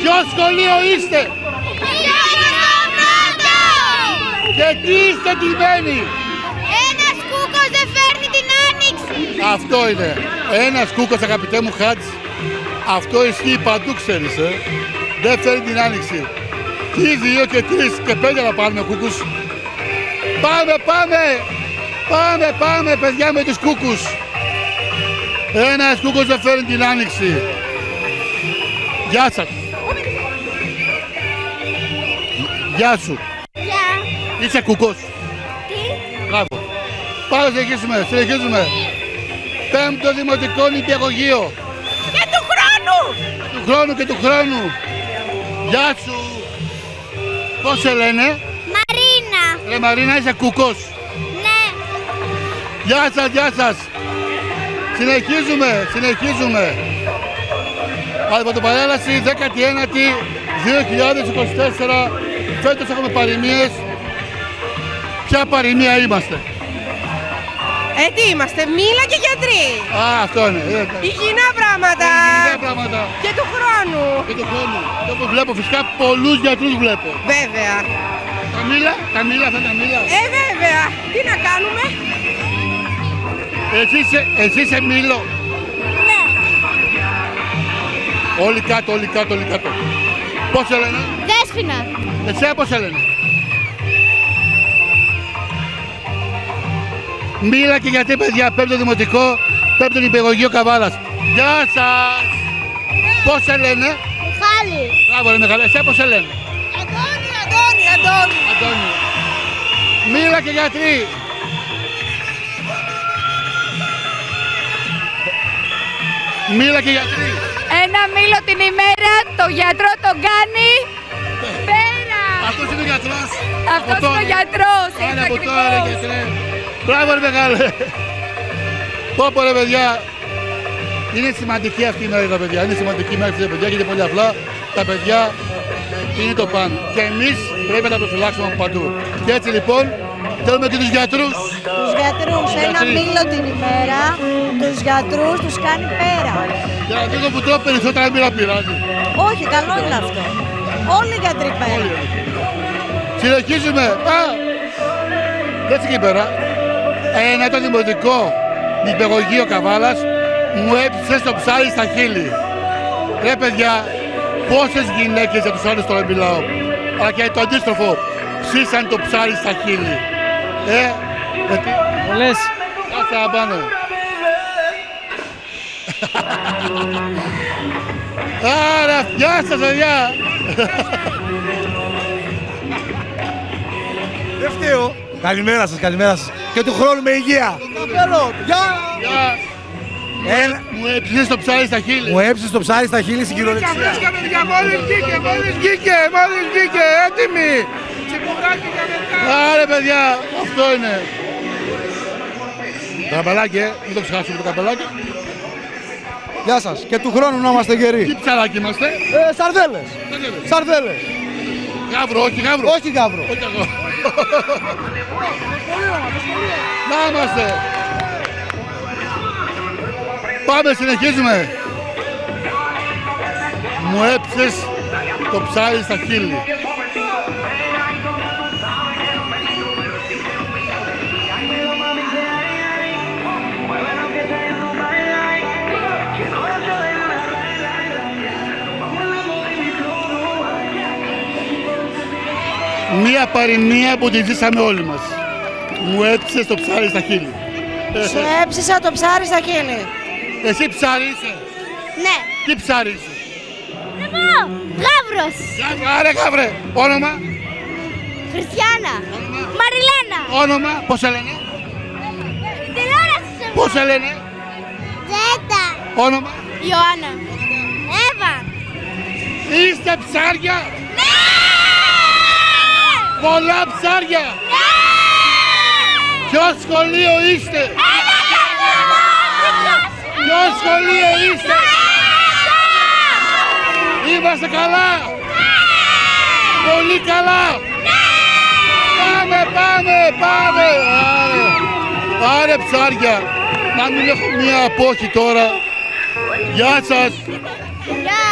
Ποιο σχολείο είστε; Και τι είστε τιμένοι. Ένας κούκος δεν φέρνει την άνοιξη. Αυτό είναι. Ένας κούκος αγαπητέ μου Χάτζ. Αυτό ισχύει παντού ξέρεις ε. Δεν φέρνει την άνοιξη. Τι δύο και τρεις και πέντε να πάρουμε κούκους. Πάμε, πάμε. Πάμε, πάμε παιδιά με τους κούκους. Ένας κούκος δεν φέρνει την άνοιξη. Γεια σας. Γεια σου. Γεια. Είσαι κουκός. Τι; Μπράβο. Πάμε, συνεχίσουμε, συνεχίζουμε. Πέμπτο δημοτικό νηπιαγωγείο. Και του χρόνου! Του χρόνου και του χρόνου. Γεια σου. Πώς σε λένε; Μαρίνα. Ρε Μαρίνα, είσαι κουκός. Ναι. Γεια σας, γεια σας. Συνεχίζουμε, συνεχίζουμε. Από το παρέλαση 19η 2024. Φέτος έχουμε παροιμίες. Ποια παροιμία είμαστε; Ε, τι είμαστε, μήλα και γιατροί. Α, αυτό είναι. Ε, Υγιεινά πράγματα. Υγιεινά πράγματα. Και του χρόνου. Και του χρόνου. Και όπου βλέπω φυσικά πολλούς γιατρούς βλέπω. Βέβαια. Τα μήλα, τα μήλα, αυτά τα μήλα. Ε, βέβαια. Τι να κάνουμε; Εσύ είσαι, εσύ είσαι μήλο. Ναι. Όλοι κάτω, όλοι κάτω, όλοι κάτω. Πώς σε λένε. Δέσποινα. Εσένα πώς σε λένε. Μίλα και γιατί παιδιά, πέμπτο δημοτικό, πέμπτο νηπιαγωγείο Καβάλας. Γεια σας. Πώς σε λένε. Μιχάλη. Μπράβο ρε Μιχάλη, εσένα πώς σε λένε. Αντώνη, Αντώνη, Αντώνη. Αντώνη. Μίλα και γιατροί. Μίλα και γιατροί. Ένα μήλο την ημέρα, το γιατρό τον κάνει πέρα. Αυτός είναι ο γιατρός. Αυτός Από είναι ο τώρα. γιατρός, Άρα έτσι από τώρα ρε ακριβώς. γιατρέ. Μπράβο ρε μεγάλε. Πω πω ρε παιδιά. Είναι σημαντική αυτή η μέρα τα παιδιά. Είναι σημαντική η μέρα αυτή τα παιδιά γιατί πολύ απλά τα παιδιά είναι το παν. Και εμείς πρέπει να τα προφυλάξουμε από παντού. Και έτσι λοιπόν θέλουμε και τους γιατρούς. Τους γιατρούς, ένα Γιατροί. μήλο την ημέρα, τους γιατρούς τους κάνει πέρα. Για να δίνω που τρώω περισσότερα μοίρα πειράζει. Όχι, καλό είναι αυτό. Όλοι οι γιατροί πέρα. Συνεχίζουμε. Α, έτσι εκεί πέρα. Ένα το δημοτικό νηπιαγωγείο Καβάλας μου έψησε στο ψάρι στα χείλη. Ρε παιδιά, πόσες γυναίκες για τους άλλους τώρα μιλάω. Αλλά και το αντίστροφο, ψήσαν το ψάρι στα χείλη. Ε, γιατί... Πολλές. Κάτσε να πάνε. Άρα, γεια σας παιδιά. Δεν φταίω. Καλημέρα σας, καλημέρα σας. Και του χρόνου με υγεία. Καπέλο, γεια. Έλα. Μου έψησε το ψάρι στα χείλη. Μου έψησε το ψάρι στα χείλη στην κυριολεξία. παιδιά, μόλις βγήκε, μόλις βγήκε, μόλις βγήκε, έτοιμη. Τσιπουράκι για μετά. Άρε παιδιά, αυτό είναι. Το καπελάκι, ε, μην το ξεχάσουμε το καπελάκι. Γεια σας. Και του χρόνου να είμαστε Τι γεροί. ψαράκι είμαστε; Ε, σαρδέλες. Σαρδέλες. Γάβρο, όχι γάβρο. Όχι γάβρο. Όχι εγώ. Να είμαστε. Πάμε, συνεχίζουμε. Μου έψες το ψάρι στα χείλη. Μία παροιμία που τη ζήσαμε όλοι μας. Μου έψες το ψάρι στα χείλη. Σου έψησα το ψάρι στα χείλη. Εσύ ψάρι είσαι. Ναι. Τι ψάρι είσαι. Εγώ. Γάβρος. Άρε γάβρε. Όνομα; Χριστιανά. Μαριλένα. Όνομα; Πώς σε λένε; Τηλεόραση σε Πώς σε λένε; Ζέτα. Όνομα; Ιωάννα. Εύα. Είστε ψάρια. Πολλά ψάρια. Ποιο σχολείο είστε; Ποιο σχολείο είστε; Είμαστε καλά; Πολύ καλά; Πάμε, πάμε, πάμε. Άρε, Άρε ψάρια. Να μην έχω μία απόχη τώρα. Γεια σας. Γεια.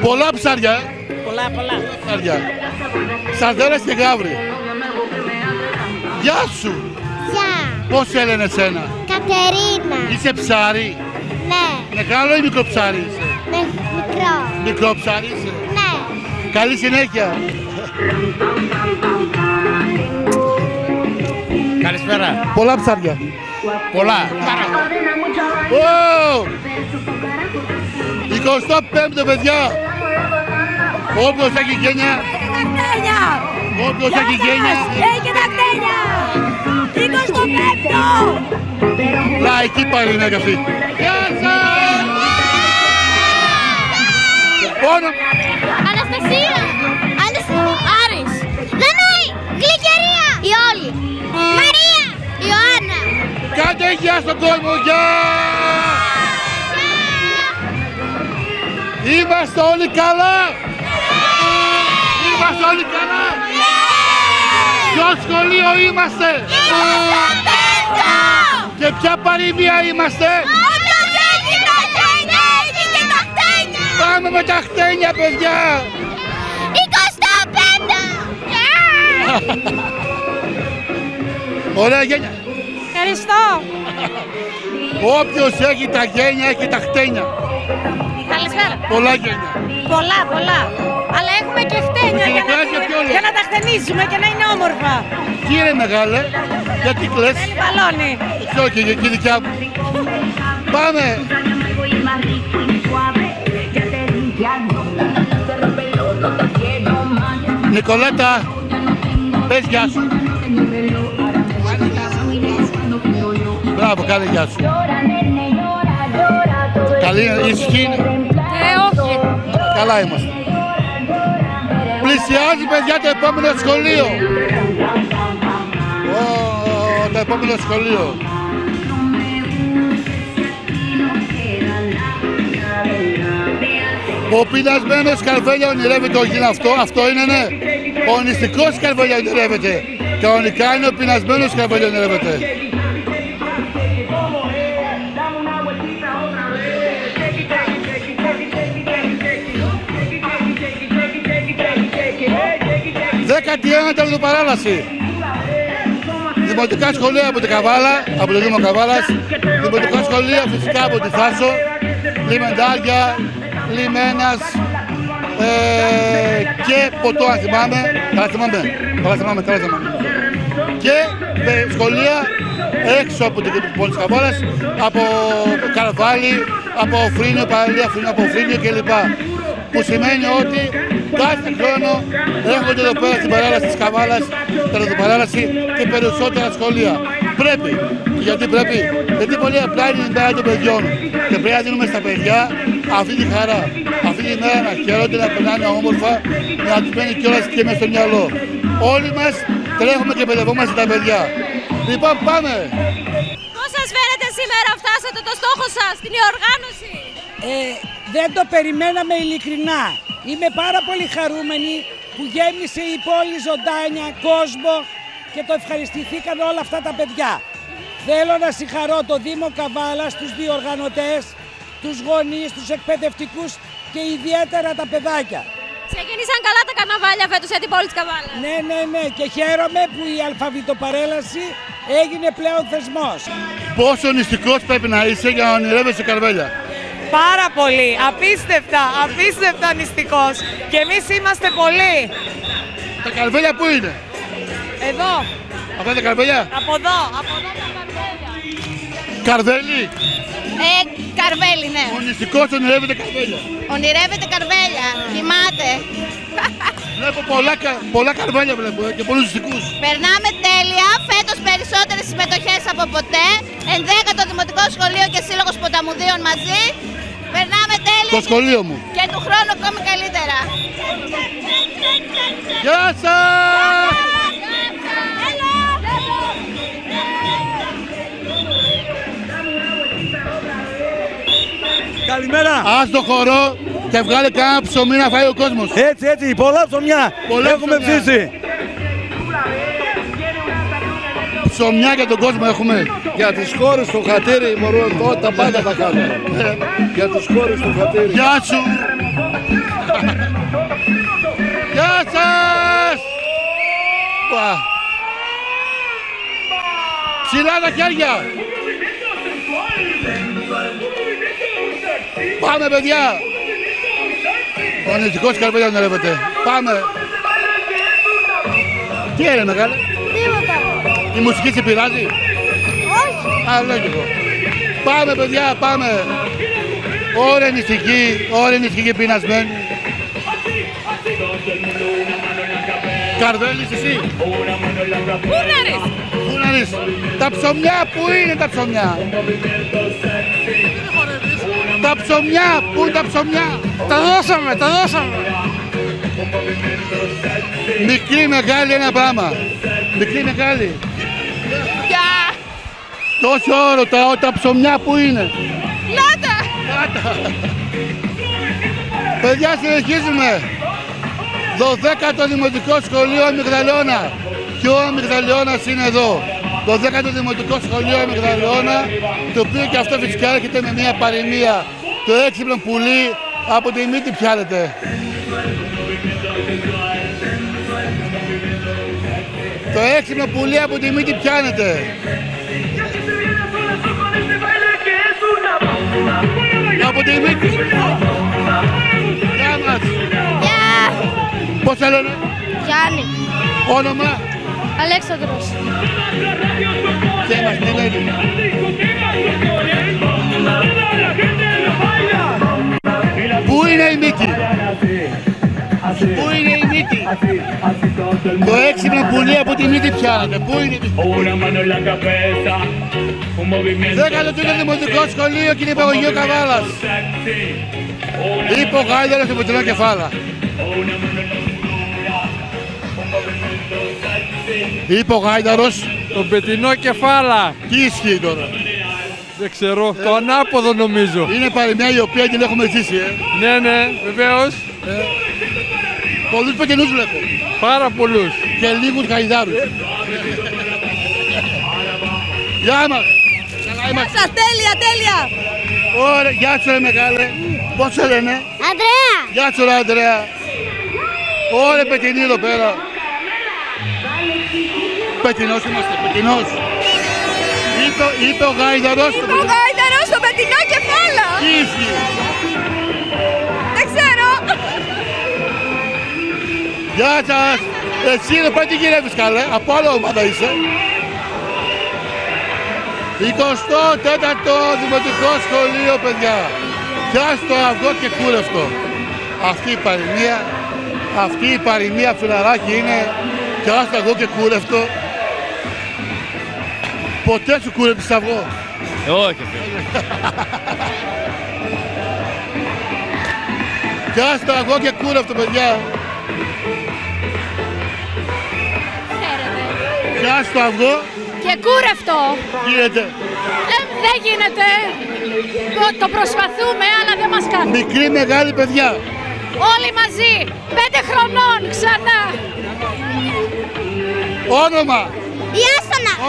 Πολλά ψάρια, ε. Πολλά, πολλά. ψάρια. Σαρδέλες και γάβρι. Γεια σου. Γεια. Πώς σε λένε εσένα. Κατερίνα. Είσαι ψάρι; Ναι. Μεγάλο ή μικρό ψάρι είσαι; Ναι, μικρό. Μικρό ψάρι είσαι; Ναι. Καλή συνέχεια. Καλησπέρα. Πολλά ψάρια. Πολλά. Ω! 25ο παιδιά. Όποιος έχει γένεια, Κτένια! όποιος έχει γένεια, Έχει τα κτένια! 25ο! λαϊκή πάλι είναι και αυτή. Γεια σας! Πόνο. Αναστασία. Αναστασία. Άρης. Δανάη. Γλυκερία. Η Όλη. Μαρία. Ιωάννα. Κάντε γεια στον κόσμο, γεια! Είμαστε όλοι καλά! Είμαστε όλοι καλά! Ποιο σχολείο είμαστε! Και ποια παροιμία είμαστε! Όποιος έχει τα γένια έχει και τα χτένια. Πάμε με τα χτένια, παιδιά! 25. Ωραία γένια! Ευχαριστώ. Όποιος έχει τα γένια έχει τα χτένια. Καλησπέρα. Πολλά γένια. Πολλά, πολλά. Αλλά έχουμε και χτένια για να, Και πιόλια. για να τα χτενίσουμε και να είναι όμορφα. Κύριε μεγάλε, γιατί κλαις. Θέλει μπαλόνι. Ποιο και εκεί δικιά μου. Πάμε. Νικολέτα, πες γεια σου. Μπράβο, κάνε γεια σου. Καλή είναι, ήσυχη είναι. Ε, όχι. Καλά είμαστε. Πλησιάζει παιδιά το επόμενο σχολείο. Ω, το επόμενο σχολείο. Ο πεινασμένος καρβέλια ονειρεύεται, όχι είναι αυτό, αυτό είναι ναι. Ο νηστικός καρβέλια ονειρεύεται. Κανονικά είναι ο πεινασμένος καρβέλια ονειρεύεται. Δέκατη ένατη παράλαση. Δημοτικά σχολεία από την Καβάλα, από το Δήμο Καβάλας, δημοτικά σχολεία φυσικά από τη Θάσο, λιμεντάρια, λιμένας ε, και ποτό αν θυμάμαι, καλά θυμάμαι, καλά θυμάμαι, καλά θυμάμαι. Και με σχολεία έξω από την πόλη της Καβάλας, από Καρβάλι, από Φρύνιο, παραλία Φρύνιο, από Φρύνιο κλπ. Που σημαίνει ότι κάθε χρόνο έρχονται εδώ πέρα στην παράλαση της Καβάλας, την παράλαση και περισσότερα σχολεία. Πρέπει. Γιατί πρέπει. Γιατί πολύ απλά είναι η μέρα των παιδιών. Και πρέπει να δίνουμε στα παιδιά αυτή τη χαρά. Αυτή τη μέρα να χαίρονται, να περνάνε όμορφα, να τους μένει κιόλας και μέσα στο μυαλό. Όλοι μας τρέχουμε και παιδευόμαστε τα παιδιά. Λοιπόν, πάμε. Πώς σας φαίνεται σήμερα φτάσατε το στόχο σας, την οργάνωση. Ε, δεν το περιμέναμε ειλικρινά. Είμαι πάρα πολύ χαρούμενη που γέμισε η πόλη ζωντάνια, κόσμο και το ευχαριστηθήκαν όλα αυτά τα παιδιά. Θέλω να συγχαρώ το Δήμο Καβάλα, τους διοργανωτές, τους γονείς, τους εκπαιδευτικούς και ιδιαίτερα τα παιδάκια. Ξεκίνησαν καλά τα καρναβάλια φέτος για την πόλη της Καβάλας. Ναι, ναι, ναι και χαίρομαι που η αλφαβητοπαρέλαση έγινε πλέον θεσμός. Πόσο νηστικός πρέπει να είσαι για να ονειρεύεσαι καρβέλια; Πάρα πολύ. Απίστευτα, απίστευτα νηστικός. Και εμείς είμαστε πολλοί. Τα καρβέλια πού είναι; Εδώ, Αυτά είναι τα καρβέλια; από εδώ, από εδώ τα καρδέλια. Καρβέλι. Ε, καρβέλι, ναι. Ο νηστικός ονειρεύεται καρβέλια. Ονειρεύεται καρβέλια. Κοιμάται. Βλέπω πολλά, κα- πολλά καρβέλια βλέπω ε, και πολλούς νηστικούς. Περνάμε τέλεια. Φέτος περισσότερες συμμετοχές από ποτέ. Ενδέκατο Δημοτικό Σχολείο και Σύλλογος Ποταμουδίων μαζί. Περνάμε τέλεια. Το σχολείο μου. Και του χρόνου ακόμη καλύτερα. Γεια σας! Καλημέρα. Ας το χορό και βγάλε κανένα ψωμί να φάει ο κόσμος. Έτσι, έτσι, πολλά ψωμιά. Πολλά Έχουμε ψωμιά. ψήσει. Ψωμιά για τον κόσμο έχουμε. Για τις χώρες του χατήρι μπορούμε τα πάντα τα κάνουμε. Για τις χώρες του χατήρι. Γεια σου! Γεια σας! Πα. Ψηλά τα χέρια! Πάμε παιδιά! Ο νηστικός καρπέλια δεν ρεύεται. Πάμε! Τι έγινε μεγάλε; Η μουσική σε πειράζει; Όχι. Α, λέω κι εγώ. Πάμε παιδιά, πάμε! Ωραία νηστική, ωραία νηστική πεινασμένη. Καρβέλης εσύ. Πούναρης. Πούναρης. Τα ψωμιά, πού είναι τα ψωμιά; Τα ψωμιά, πού είναι τα ψωμιά; Τα δώσαμε, τα δώσαμε. Μικρή, μεγάλη ένα πράγμα. Μικρή, μεγάλη. Γεια. Τόσο όρο, τα, τα ψωμιά που είναι. Νάτα. Παιδιά, συνεχίζουμε. 12ο Δημοτικό Σχολείο Αμυγδαλαιώνα. Και ο Αμυγδαλαιώνας είναι εδώ. Το 10ο Δημοτικό Σχολείο Αμυγδαλαιώνα, το οποίο και αυτό φυσικά έρχεται με μια παροιμία. Το έξυπνο πουλί από τη μύτη πιάνεται. Το έξυπνο πουλί από τη μύτη πιάνεται. Από τη μύτη. Γεια μας. Γεια. Πώς σε λένε; Γιάννη. Όνομα; Αλέξανδρος. Και μας τι λένε. Είναι η Μίκη. Πού είναι η Μίκη. Το έξυπνο πουλί από τη Μίκη πιάνεται. Πού είναι η Μίκη. Δέκατο τρίτο δημοτικό σχολείο κύριε Παγωγείο Καβάλας. Είπε ο Γάιδερος στο πετρινό κεφάλα. Είπε ο Γάιδαρος. Το πετεινό κεφάλα. Τι ισχύει τώρα; Δεν ξέρω. Το ανάποδο νομίζω. Είναι παροιμία η οποία την έχουμε ζήσει, ε. Ναι, ναι, βεβαίως. Πολλούς πετεινούς βλέπω. Πάρα πολλούς. Και λίγους γαϊδάρους. Γεια μας. Καλά Γεια είμαστε. σας, τέλεια, τέλεια. Ωραία, γεια σου ρε μεγάλε. Πώς σε λένε; Ανδρέα. Γεια σου ρε Αντρέα. Ωραία πετεινή εδώ πέρα. Πετεινός είμαστε, πετεινός. Είπε, είπε ο Γάιδαρος. Είπε ο Γάιδαρος στο πετεινό κεφάλα. Τι ισχύει. Δεν ξέρω. Γεια σας. Εσύ εδώ πέρα τι γυρεύεις καλέ. Από άλλο ομάδα είσαι. 24ο Δημοτικό Σχολείο, παιδιά. Πιάσ' το αυγό και κούρευτο. Αυτή η παροιμία, αυτή η παροιμία φιλαράκι είναι πιάσ' το αυγό και κούρευτο. Ποτέ σου κούρεψες αυγό. Όχι, φίλε. Πιάσ' το αυγό και κούρευτο, παιδιά. Πιάσ' το αυγό. Και κούρευτο. Γίνεται. Ε, δεν γίνεται. Το, το προσπαθούμε, αλλά δεν μας κάνει. Μικρή, μεγάλη παιδιά. Όλοι μαζί. Πέντε χρονών ξανά. Όνομα. Ιάστονα.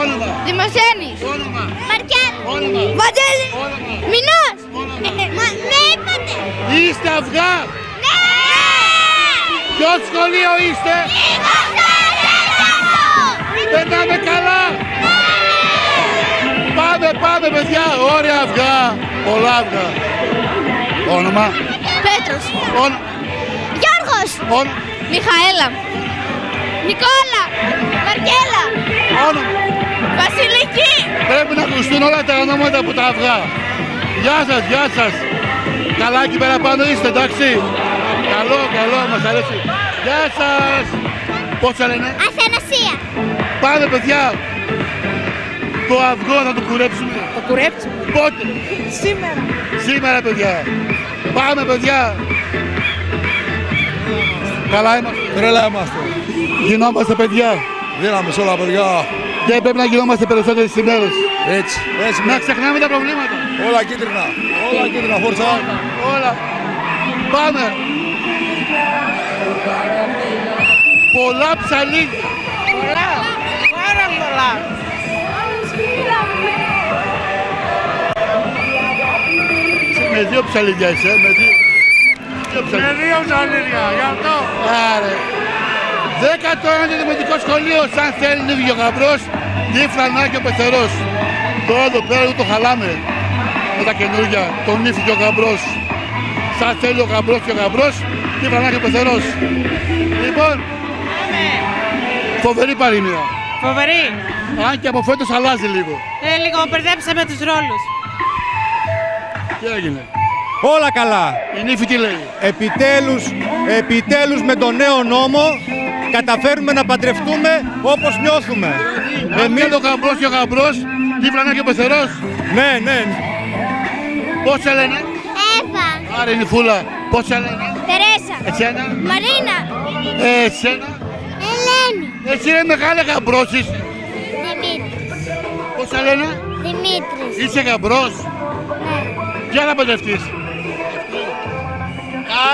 Όνομα. Δημοσένης. Όνομα. Μαρκέλ. Όνομα. Βαγγέλη. Όνομα. Μινός. Μα, με είπατε. Είστε αυγά. Ναι. Ποιο σχολείο είστε; Περνάμε καλά. Πάμε, πάμε παιδιά. Ωραία αυγά. Πολλά αυγά. Όνομα. Πέτρος. Όνομα. Γιώργος. Όνομα. Μιχαέλα. Νικόλα. Μαρκέλα. Όνομα. Βασιλική. Πρέπει να ακουστούν όλα τα ονόματα από τα αυγά. Γεια σας, γεια σας. Καλά εκεί πέρα πάνω είστε, εντάξει. Καλό, καλό, μας αρέσει. Γεια σας. Πώς θα λένε; Αθανασία. Πάμε παιδιά. Το αυγό θα το κουρέψουμε. Το κουρέψουμε. Πότε; Σήμερα. Σήμερα παιδιά. Πάμε παιδιά. Καλά είμαστε. Τρέλα είμαστε. Γινόμαστε παιδιά. Δίναμε σε όλα παιδιά. Και πρέπει να γινόμαστε περισσότερες ημέρες. Έτσι, έτσι. Να ξεχνάμε τα προβλήματα. Όλα κίτρινα. Όλα κίτρινα, φόρτσα. Όλα. Πάμε. Πολλά ψαλίδια. Πολλά. Πάρα πολλά. Με δύο ψαλίδια είσαι, με δύο. Με δύο ψαλίδια, γι' αυτό. Άρε. Δέκατο ένα δημοτικό σχολείο, σαν θέλει είναι ο γαμπρός, τι φλανάκι ο πεθερός. Τώρα εδώ πέρα το χαλάμε με τα καινούργια, τον ύφη και ο γαμπρός. Σαν θέλει ο γαμπρός και ο γαμπρός, τι φλανάκι ο πεθερός. Λοιπόν, φοβερή παροιμία. Φοβερή. Αν και από φέτος αλλάζει λίγο. Ε, λίγο μπερδέψαμε τους ρόλους. Τι έγινε; Όλα καλά. Η νύφη τι λέει; Επιτέλους, επιτέλους με τον νέο νόμο καταφέρουμε να παντρευτούμε όπως νιώθουμε. Αν είναι ο γαμπρός και ο γαμπρός, τι φλανάκι ο πεθερός. Ναι, ναι. Πώς σε λένε; Εύα. Άρα είναι η φούλα. Πώς σε λένε; Τερέσα. Εσένα. Μαρίνα. Ε, εσένα. Ελένη. Εσύ είναι μεγάλα γαμπρός είσαι. Δημήτρης. Πώς σε λένε; Δημήτρης. Είσαι γαμπρός. Ναι. Ποια θα παντρευτείς.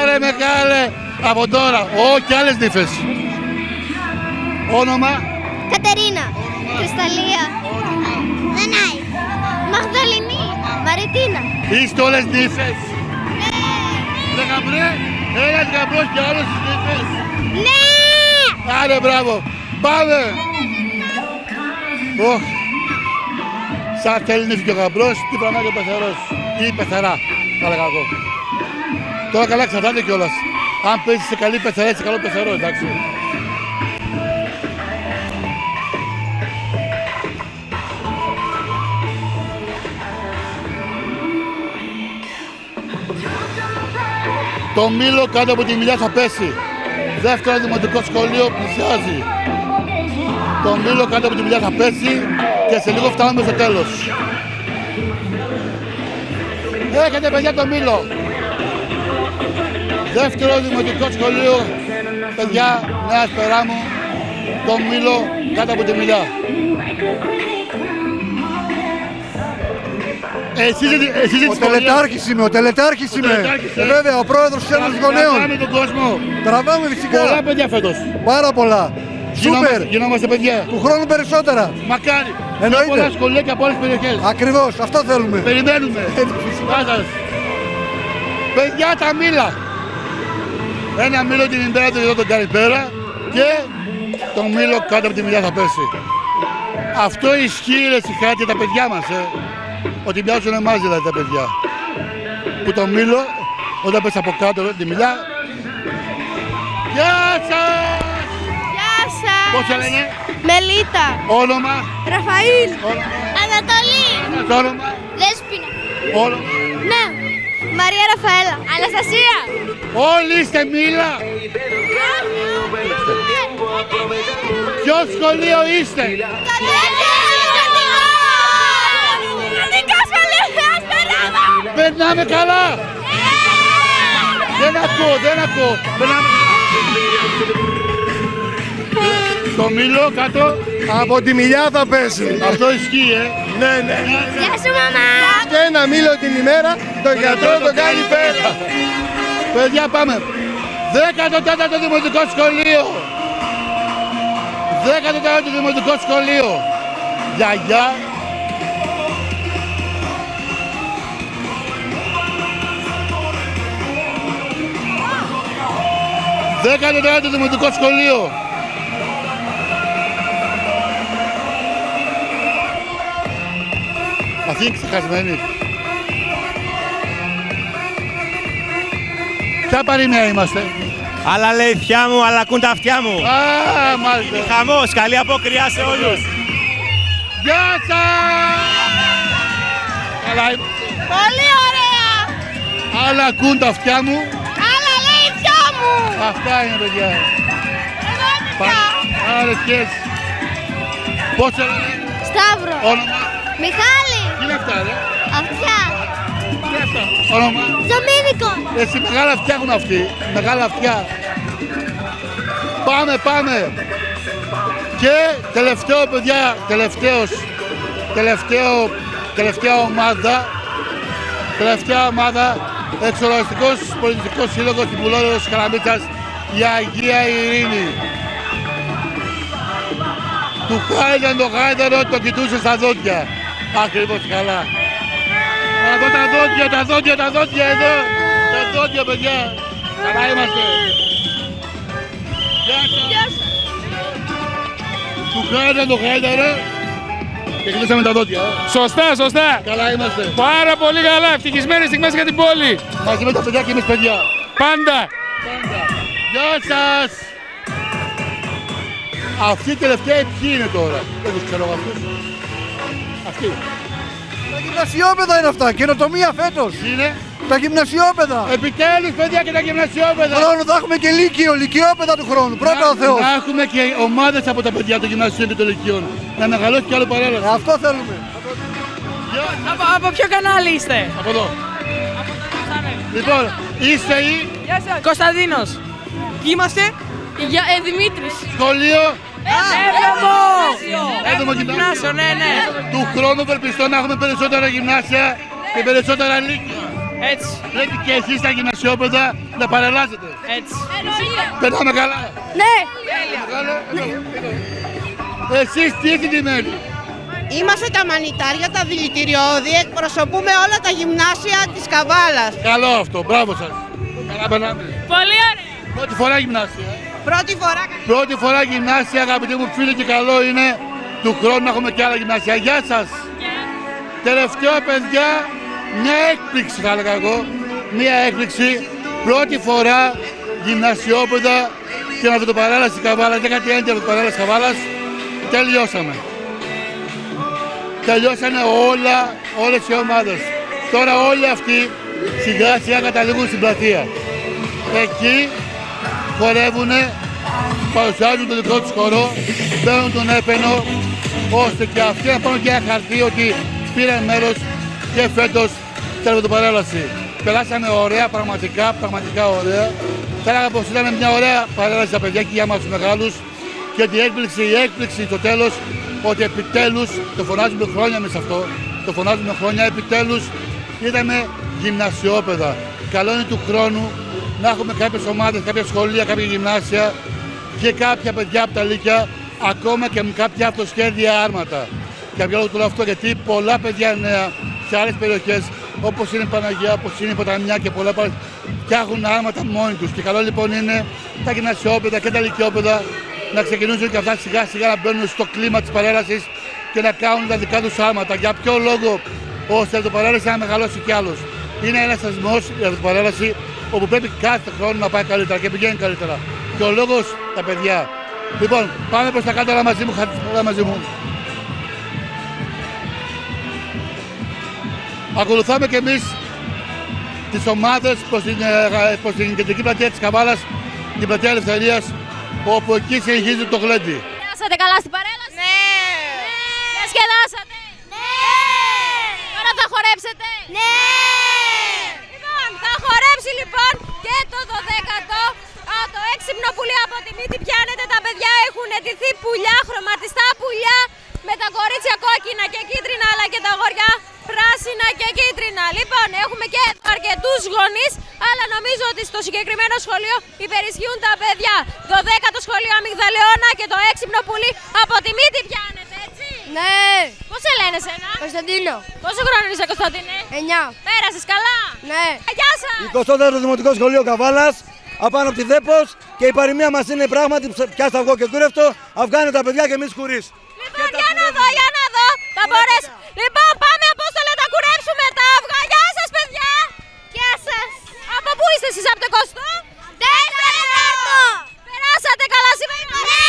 Άρε μεγάλε. Από τώρα. Ω, και άλλες νύφες. Όνομα; Κατερίνα. Κρυσταλλία. Δανάη. Μαγδαληνή. Μαριτίνα. Είστε όλες νύφες. Ναι. γαμπρέ. Ένας γαμπρός και άλλες νύφες. Ναι. Άρε μπράβο. Πάμε. Οχ. Σαν θέλει νύφη και ο γαμπρός, τι πράγμα και ο πεθερός. Ή πεθερά, θα λέγα εγώ. Τώρα καλά εξαρτάται κιόλας. Αν παίζεις σε καλή πεθερά, είσαι καλό πεθερό, εντάξει. Το μήλο κάτω από τη μιλιά θα πέσει. Δεύτερο δημοτικό σχολείο πλησιάζει. Το μήλο κάτω από τη μιλιά θα πέσει και σε λίγο φτάνουμε στο τέλος. Έχετε παιδιά το μήλο. Δεύτερο δημοτικό σχολείο, παιδιά, Νέας Σπεράμου, το μήλο κάτω από τη μιλιά. Εσείς, εσείς Ο τελετάρχης είμαι, ο τελετάρχης είμαι. τελετάρχης, Ε, ε. Βέβαια, ο πρόεδρος της Ένωσης Γονέων. Τραβάμε τον κόσμο. Τραβάμε φυσικά. Πολλά παιδιά φέτος. Πάρα πολλά. Γινόμαστε- Σούπερ. Γινόμαστε παιδιά. Του χρόνου περισσότερα. Μακάρι. Εννοείται. Πιο πολλά σχολεία και από όλες τις περιοχές. Ακριβώς, αυτό θέλουμε. Περιμένουμε. Γεια σας. Παιδιά τα μήλα. Ένα μήλο την ημέρα του εδώ τον καλησπέρα και το μήλο κάτω από τη μιλιά θα πέσει. Αυτό ισχύει ρε συγχάρη τα παιδιά μας, ε. Ότι μοιάζουν εμάς δηλαδή τα παιδιά. Που το μήλο όταν πέσει από κάτω τη μιλιά. Γεια σας! Γεια σας. Πώς σε λένε; Μελίτα. Όνομα; Ραφαήλ. Ανατολή. Το όνομα; Δέσποινα. Όνομα; Ναι. Μαρία Ραφαέλα. Αναστασία. Όλοι είστε μήλα. Ποιο σχολείο είστε; Περνάμε καλά. Δεν ακούω, δεν ακούω. Περνάμε Το μήλο κάτω. Από τη μιλιά θα πέσει. Αυτό ισχύει, ε. Ναι, ναι. Γεια σου μαμά. Και ένα μήλο την ημέρα, το γιατρό το κάνει πέρα. Παιδιά πάμε. 14ο Δημοτικό Σχολείο. 14ο Δημοτικό Σχολείο. Γιαγιά. Δέκατο τέταρτο Δημοτικό Σχολείο. Αυτή είναι ξεχασμένη. Ποια παροιμία είμαστε; Αλλά λέει θιά μου, αλλά ακούν τα αυτιά μου. Α, μάλιστα. Χαμός, καλή αποκριά σε όλους. Γεια σας! Καλά είμαι. Πολύ ωραία. Άλλα ακούν τα αυτιά μου. Άλλα λέει δυο μου. Αυτά είναι παιδιά. Εδώ είναι Πα- δυο. Άρε σκες. Πώς σε λένε. Σταύρο. Όνομα. Μιχάλη. Τι είναι αυτά ρε; Αυτιά. Τι είναι αυτά; Όνομα. Ζομίδικο. Εσύ μεγάλα αυτιά έχουν αυτοί. Μεγάλα αυτιά. Πάμε, πάμε. Και τελευταίο παιδιά, τελευταίος, τελευταίο, τελευταία ομάδα, τελευταία ομάδα, εξοραστικός πολιτικός σύλλογος του Πουλώριος Καραμίτσας, η Αγία Ειρήνη. Του χάιδαν το χάιδαρο, το κοιτούσε στα δόντια. Ακριβώς καλά. Εδώ τα δόντια, τα δόντια, τα δόντια εδώ. Τα δόντια, παιδιά. Καλά είμαστε. Γεια σας. Του χρόνου το καλύτερο και κλείσαμε τα δόντια. ε. Σωστά, σωστά. Καλά είμαστε. Πάρα πολύ καλά. Ευτυχισμένες στιγμές για την πόλη. Μαζί με τα παιδιά και εμείς παιδιά. Πάντα. Γεια σας. Αυτοί οι τελευταίοι ποιοι είναι τώρα; Δεν τους ξέρω εγώ αυτούς. Αυτοί. Τα γυμνασιόπεδα είναι αυτά, καινοτομία φέτος. Είναι. Τα γυμνασιόπεδα. Επιτέλους παιδιά και τα γυμνασιόπεδα. Χρόνου θα έχουμε και λύκειο, λυκειόπεδα του χρόνου. Πρώτα ο Να- Θεός. Να έχουμε και ομάδες από τα παιδιά των γυμνασίων και των ηλικιών. Να μεγαλώσει κι άλλο παρέλαση. Αυτό θέλουμε. Από, από ποιο κανάλι είστε; Από εδώ. Λοιπόν, είστε η Γεια σας. Κωνσταντίνος. Ποιοι είμαστε; Για, ε, Δημήτρης. σχολείο Έβδομο. Έβδομο Γυμνάσιο, ναι, ναι. Του χρόνου ευελπιστώ να έχουμε περισσότερα γυμνάσια και περισσότερα λύκεια. Έτσι. Πρέπει και εσείς τα γυμνασιόπεδα να παρελάσετε. Έτσι. Περνάμε καλά. Ναι. Καλά. Εσείς τι έχετε μέλη. Είμαστε τα μανιτάρια, τα δηλητηριώδη, εκπροσωπούμε όλα τα γυμνάσια της Καβάλας. Καλό αυτό, μπράβο σας. Καλά περνάμε. Πολύ ωραία. Πρώτη φορά γυμνάσια. Ε. Πρώτη φορά Πρώτη φορά γυμνάσια, αγαπητοί μου φίλοι, και καλό είναι του χρόνου να έχουμε και άλλα γυμνάσια. Γεια σας. Τελευταίο, παιδιά, μια έκπληξη θα έλεγα εγώ. Μια έκπληξη. Πρώτη φορά γυμνασιόπεδα και να το παρέλαση καβάλας. Και κάτι έντια από το παρέλαση καβάλας. Τελειώσαμε. Τελειώσανε όλα, όλες οι ομάδες. Τώρα όλοι αυτοί σιγά σιγά καταλήγουν στην πλατεία. Εκεί χορεύουν, παρουσιάζουν το δικό τους χορό, παίρνουν τον έπαινο, ώστε και αυτοί να πάρουν και ένα χαρτί ότι πήραν μέρος και φέτος στην παρέλαση. Περάσαμε ωραία, πραγματικά, πραγματικά ωραία. Θα έλεγα πως ήταν μια ωραία παρέλαση για παιδιά και για μας τους μεγάλους και την έκπληξη, η έκπληξη στο τέλος ότι επιτέλους, το φωνάζουμε χρόνια εμείς αυτό, το φωνάζουμε χρόνια, επιτέλους είδαμε γυμνασιόπεδα. Καλό είναι του χρόνου να έχουμε κάποιες ομάδες, κάποια σχολεία, κάποια γυμνάσια και κάποια παιδιά από τα λύκεια, ακόμα και με κάποια αυτοσχέδια άρματα. Και για ποιο λόγο το λέω αυτό, γιατί πολλά παιδιά νέα σε άλλες περιοχές, όπως είναι η Παναγία, όπως είναι η Ποταμιά και πολλά άλλα, φτιάχνουν άρματα μόνοι τους. Και καλό λοιπόν είναι τα γυμνασιόπεδα και τα λυκειόπεδα να ξεκινήσουν και αυτά σιγά σιγά να μπαίνουν στο κλίμα της παρέλασης και να κάνουν τα δικά τους άρματα. Για ποιο λόγο; Ώστε το παρέλαση να μεγαλώσει κι άλλος. Είναι ένας θεσμός η παρέλαση όπου πρέπει κάθε χρόνο να πάει καλύτερα και πηγαίνει καλύτερα. Και ο λόγος τα παιδιά. Λοιπόν, πάμε προς τα κάτω, όλα μαζί μου, χα- όλα μαζί μου. Ακολουθάμε και εμείς τις ομάδες προς την, ε, προς την κεντρική πλατεία της Καβάλας, την πλατεία Ελευθερίας, όπου εκεί συνεχίζει το γλέντι. Περάσατε καλά στην παρέλαση; Ναι. Διασκεδάσατε. Ναι. Τώρα θα χορέψετε; Ναι. Λοιπόν, θα χορέψει λοιπόν και το 12ο. Α, το έξυπνο πουλί από τη μύτη πιάνετε. Τα παιδιά έχουν ετηθεί πουλιά, χρωματιστά πουλιά με τα κορίτσια κόκκινα και κίτρινα αλλά και τα αγόρια πράσινα και κίτρινα. Λοιπόν, έχουμε και αρκετούς γονείς, αλλά νομίζω ότι στο συγκεκριμένο σχολείο υπερισχύουν τα παιδιά. Το 10ο σχολείο Αμυγδαλαιώνα και το έξυπνο πουλί από τη μύτη πιάνετε, έτσι. Ναι. Πώς σε λένε σένα, Κωνσταντίνο. Πόσο χρόνο είσαι, Κωνσταντίνε, 9. Πέρασες καλά; Ναι. Γεια σας. 24ο Δημοτικό Σχολείο Καβάλας, απάνω από τη Δέπος και η παροιμία μας είναι πράγματι πιάστα αυγό και κούρευτο, αυγάνε τα παιδιά και εμείς χωρίς. Λοιπόν, για να δω, για να δω. Θα μπορέσω. Λοιπόν, πάμε Απόστολε να κουρέψουμε τα αυγά. Γεια σας, παιδιά. Γεια σας. Από πού είστε εσείς, από το 20ο; Τέταρτο. Περάσατε καλά σήμερα. Ναι.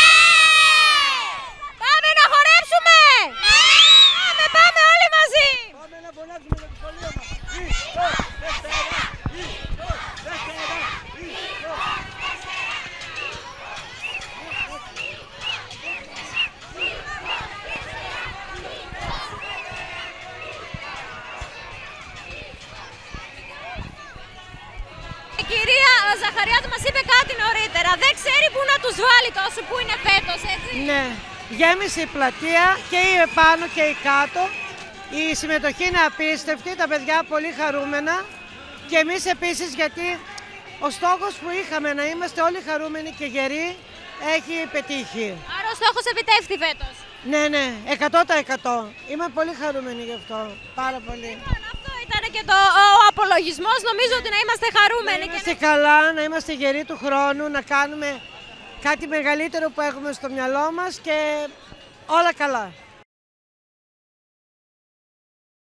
Πάμε να χορέψουμε. Ναι. Πάμε, πάμε όλοι μαζί. Η κυρία Ζαχαριάδου μας είπε κάτι νωρίτερα. Δεν ξέρει πού να τους βάλει τόσο που είναι φέτος, έτσι. Ναι, γέμισε η πλατεία και η επάνω και η κάτω. Η συμμετοχή είναι απίστευτη, τα παιδιά πολύ χαρούμενα και εμείς επίσης γιατί ο στόχος που είχαμε να είμαστε όλοι χαρούμενοι και γεροί έχει πετύχει. Άρα ο στόχος επιτεύχθη φέτος. Ναι, ναι, 100%. Είμαι πολύ χαρούμενη γι' αυτό. Πάρα πολύ. Αυτό ήταν είναι και το, ο απολογισμός, νομίζω ότι να είμαστε χαρούμενοι. Να είμαστε καλά, να είμαστε γεροί του χρόνου, να κάνουμε κάτι μεγαλύτερο που έχουμε στο μυαλό μας και όλα καλά.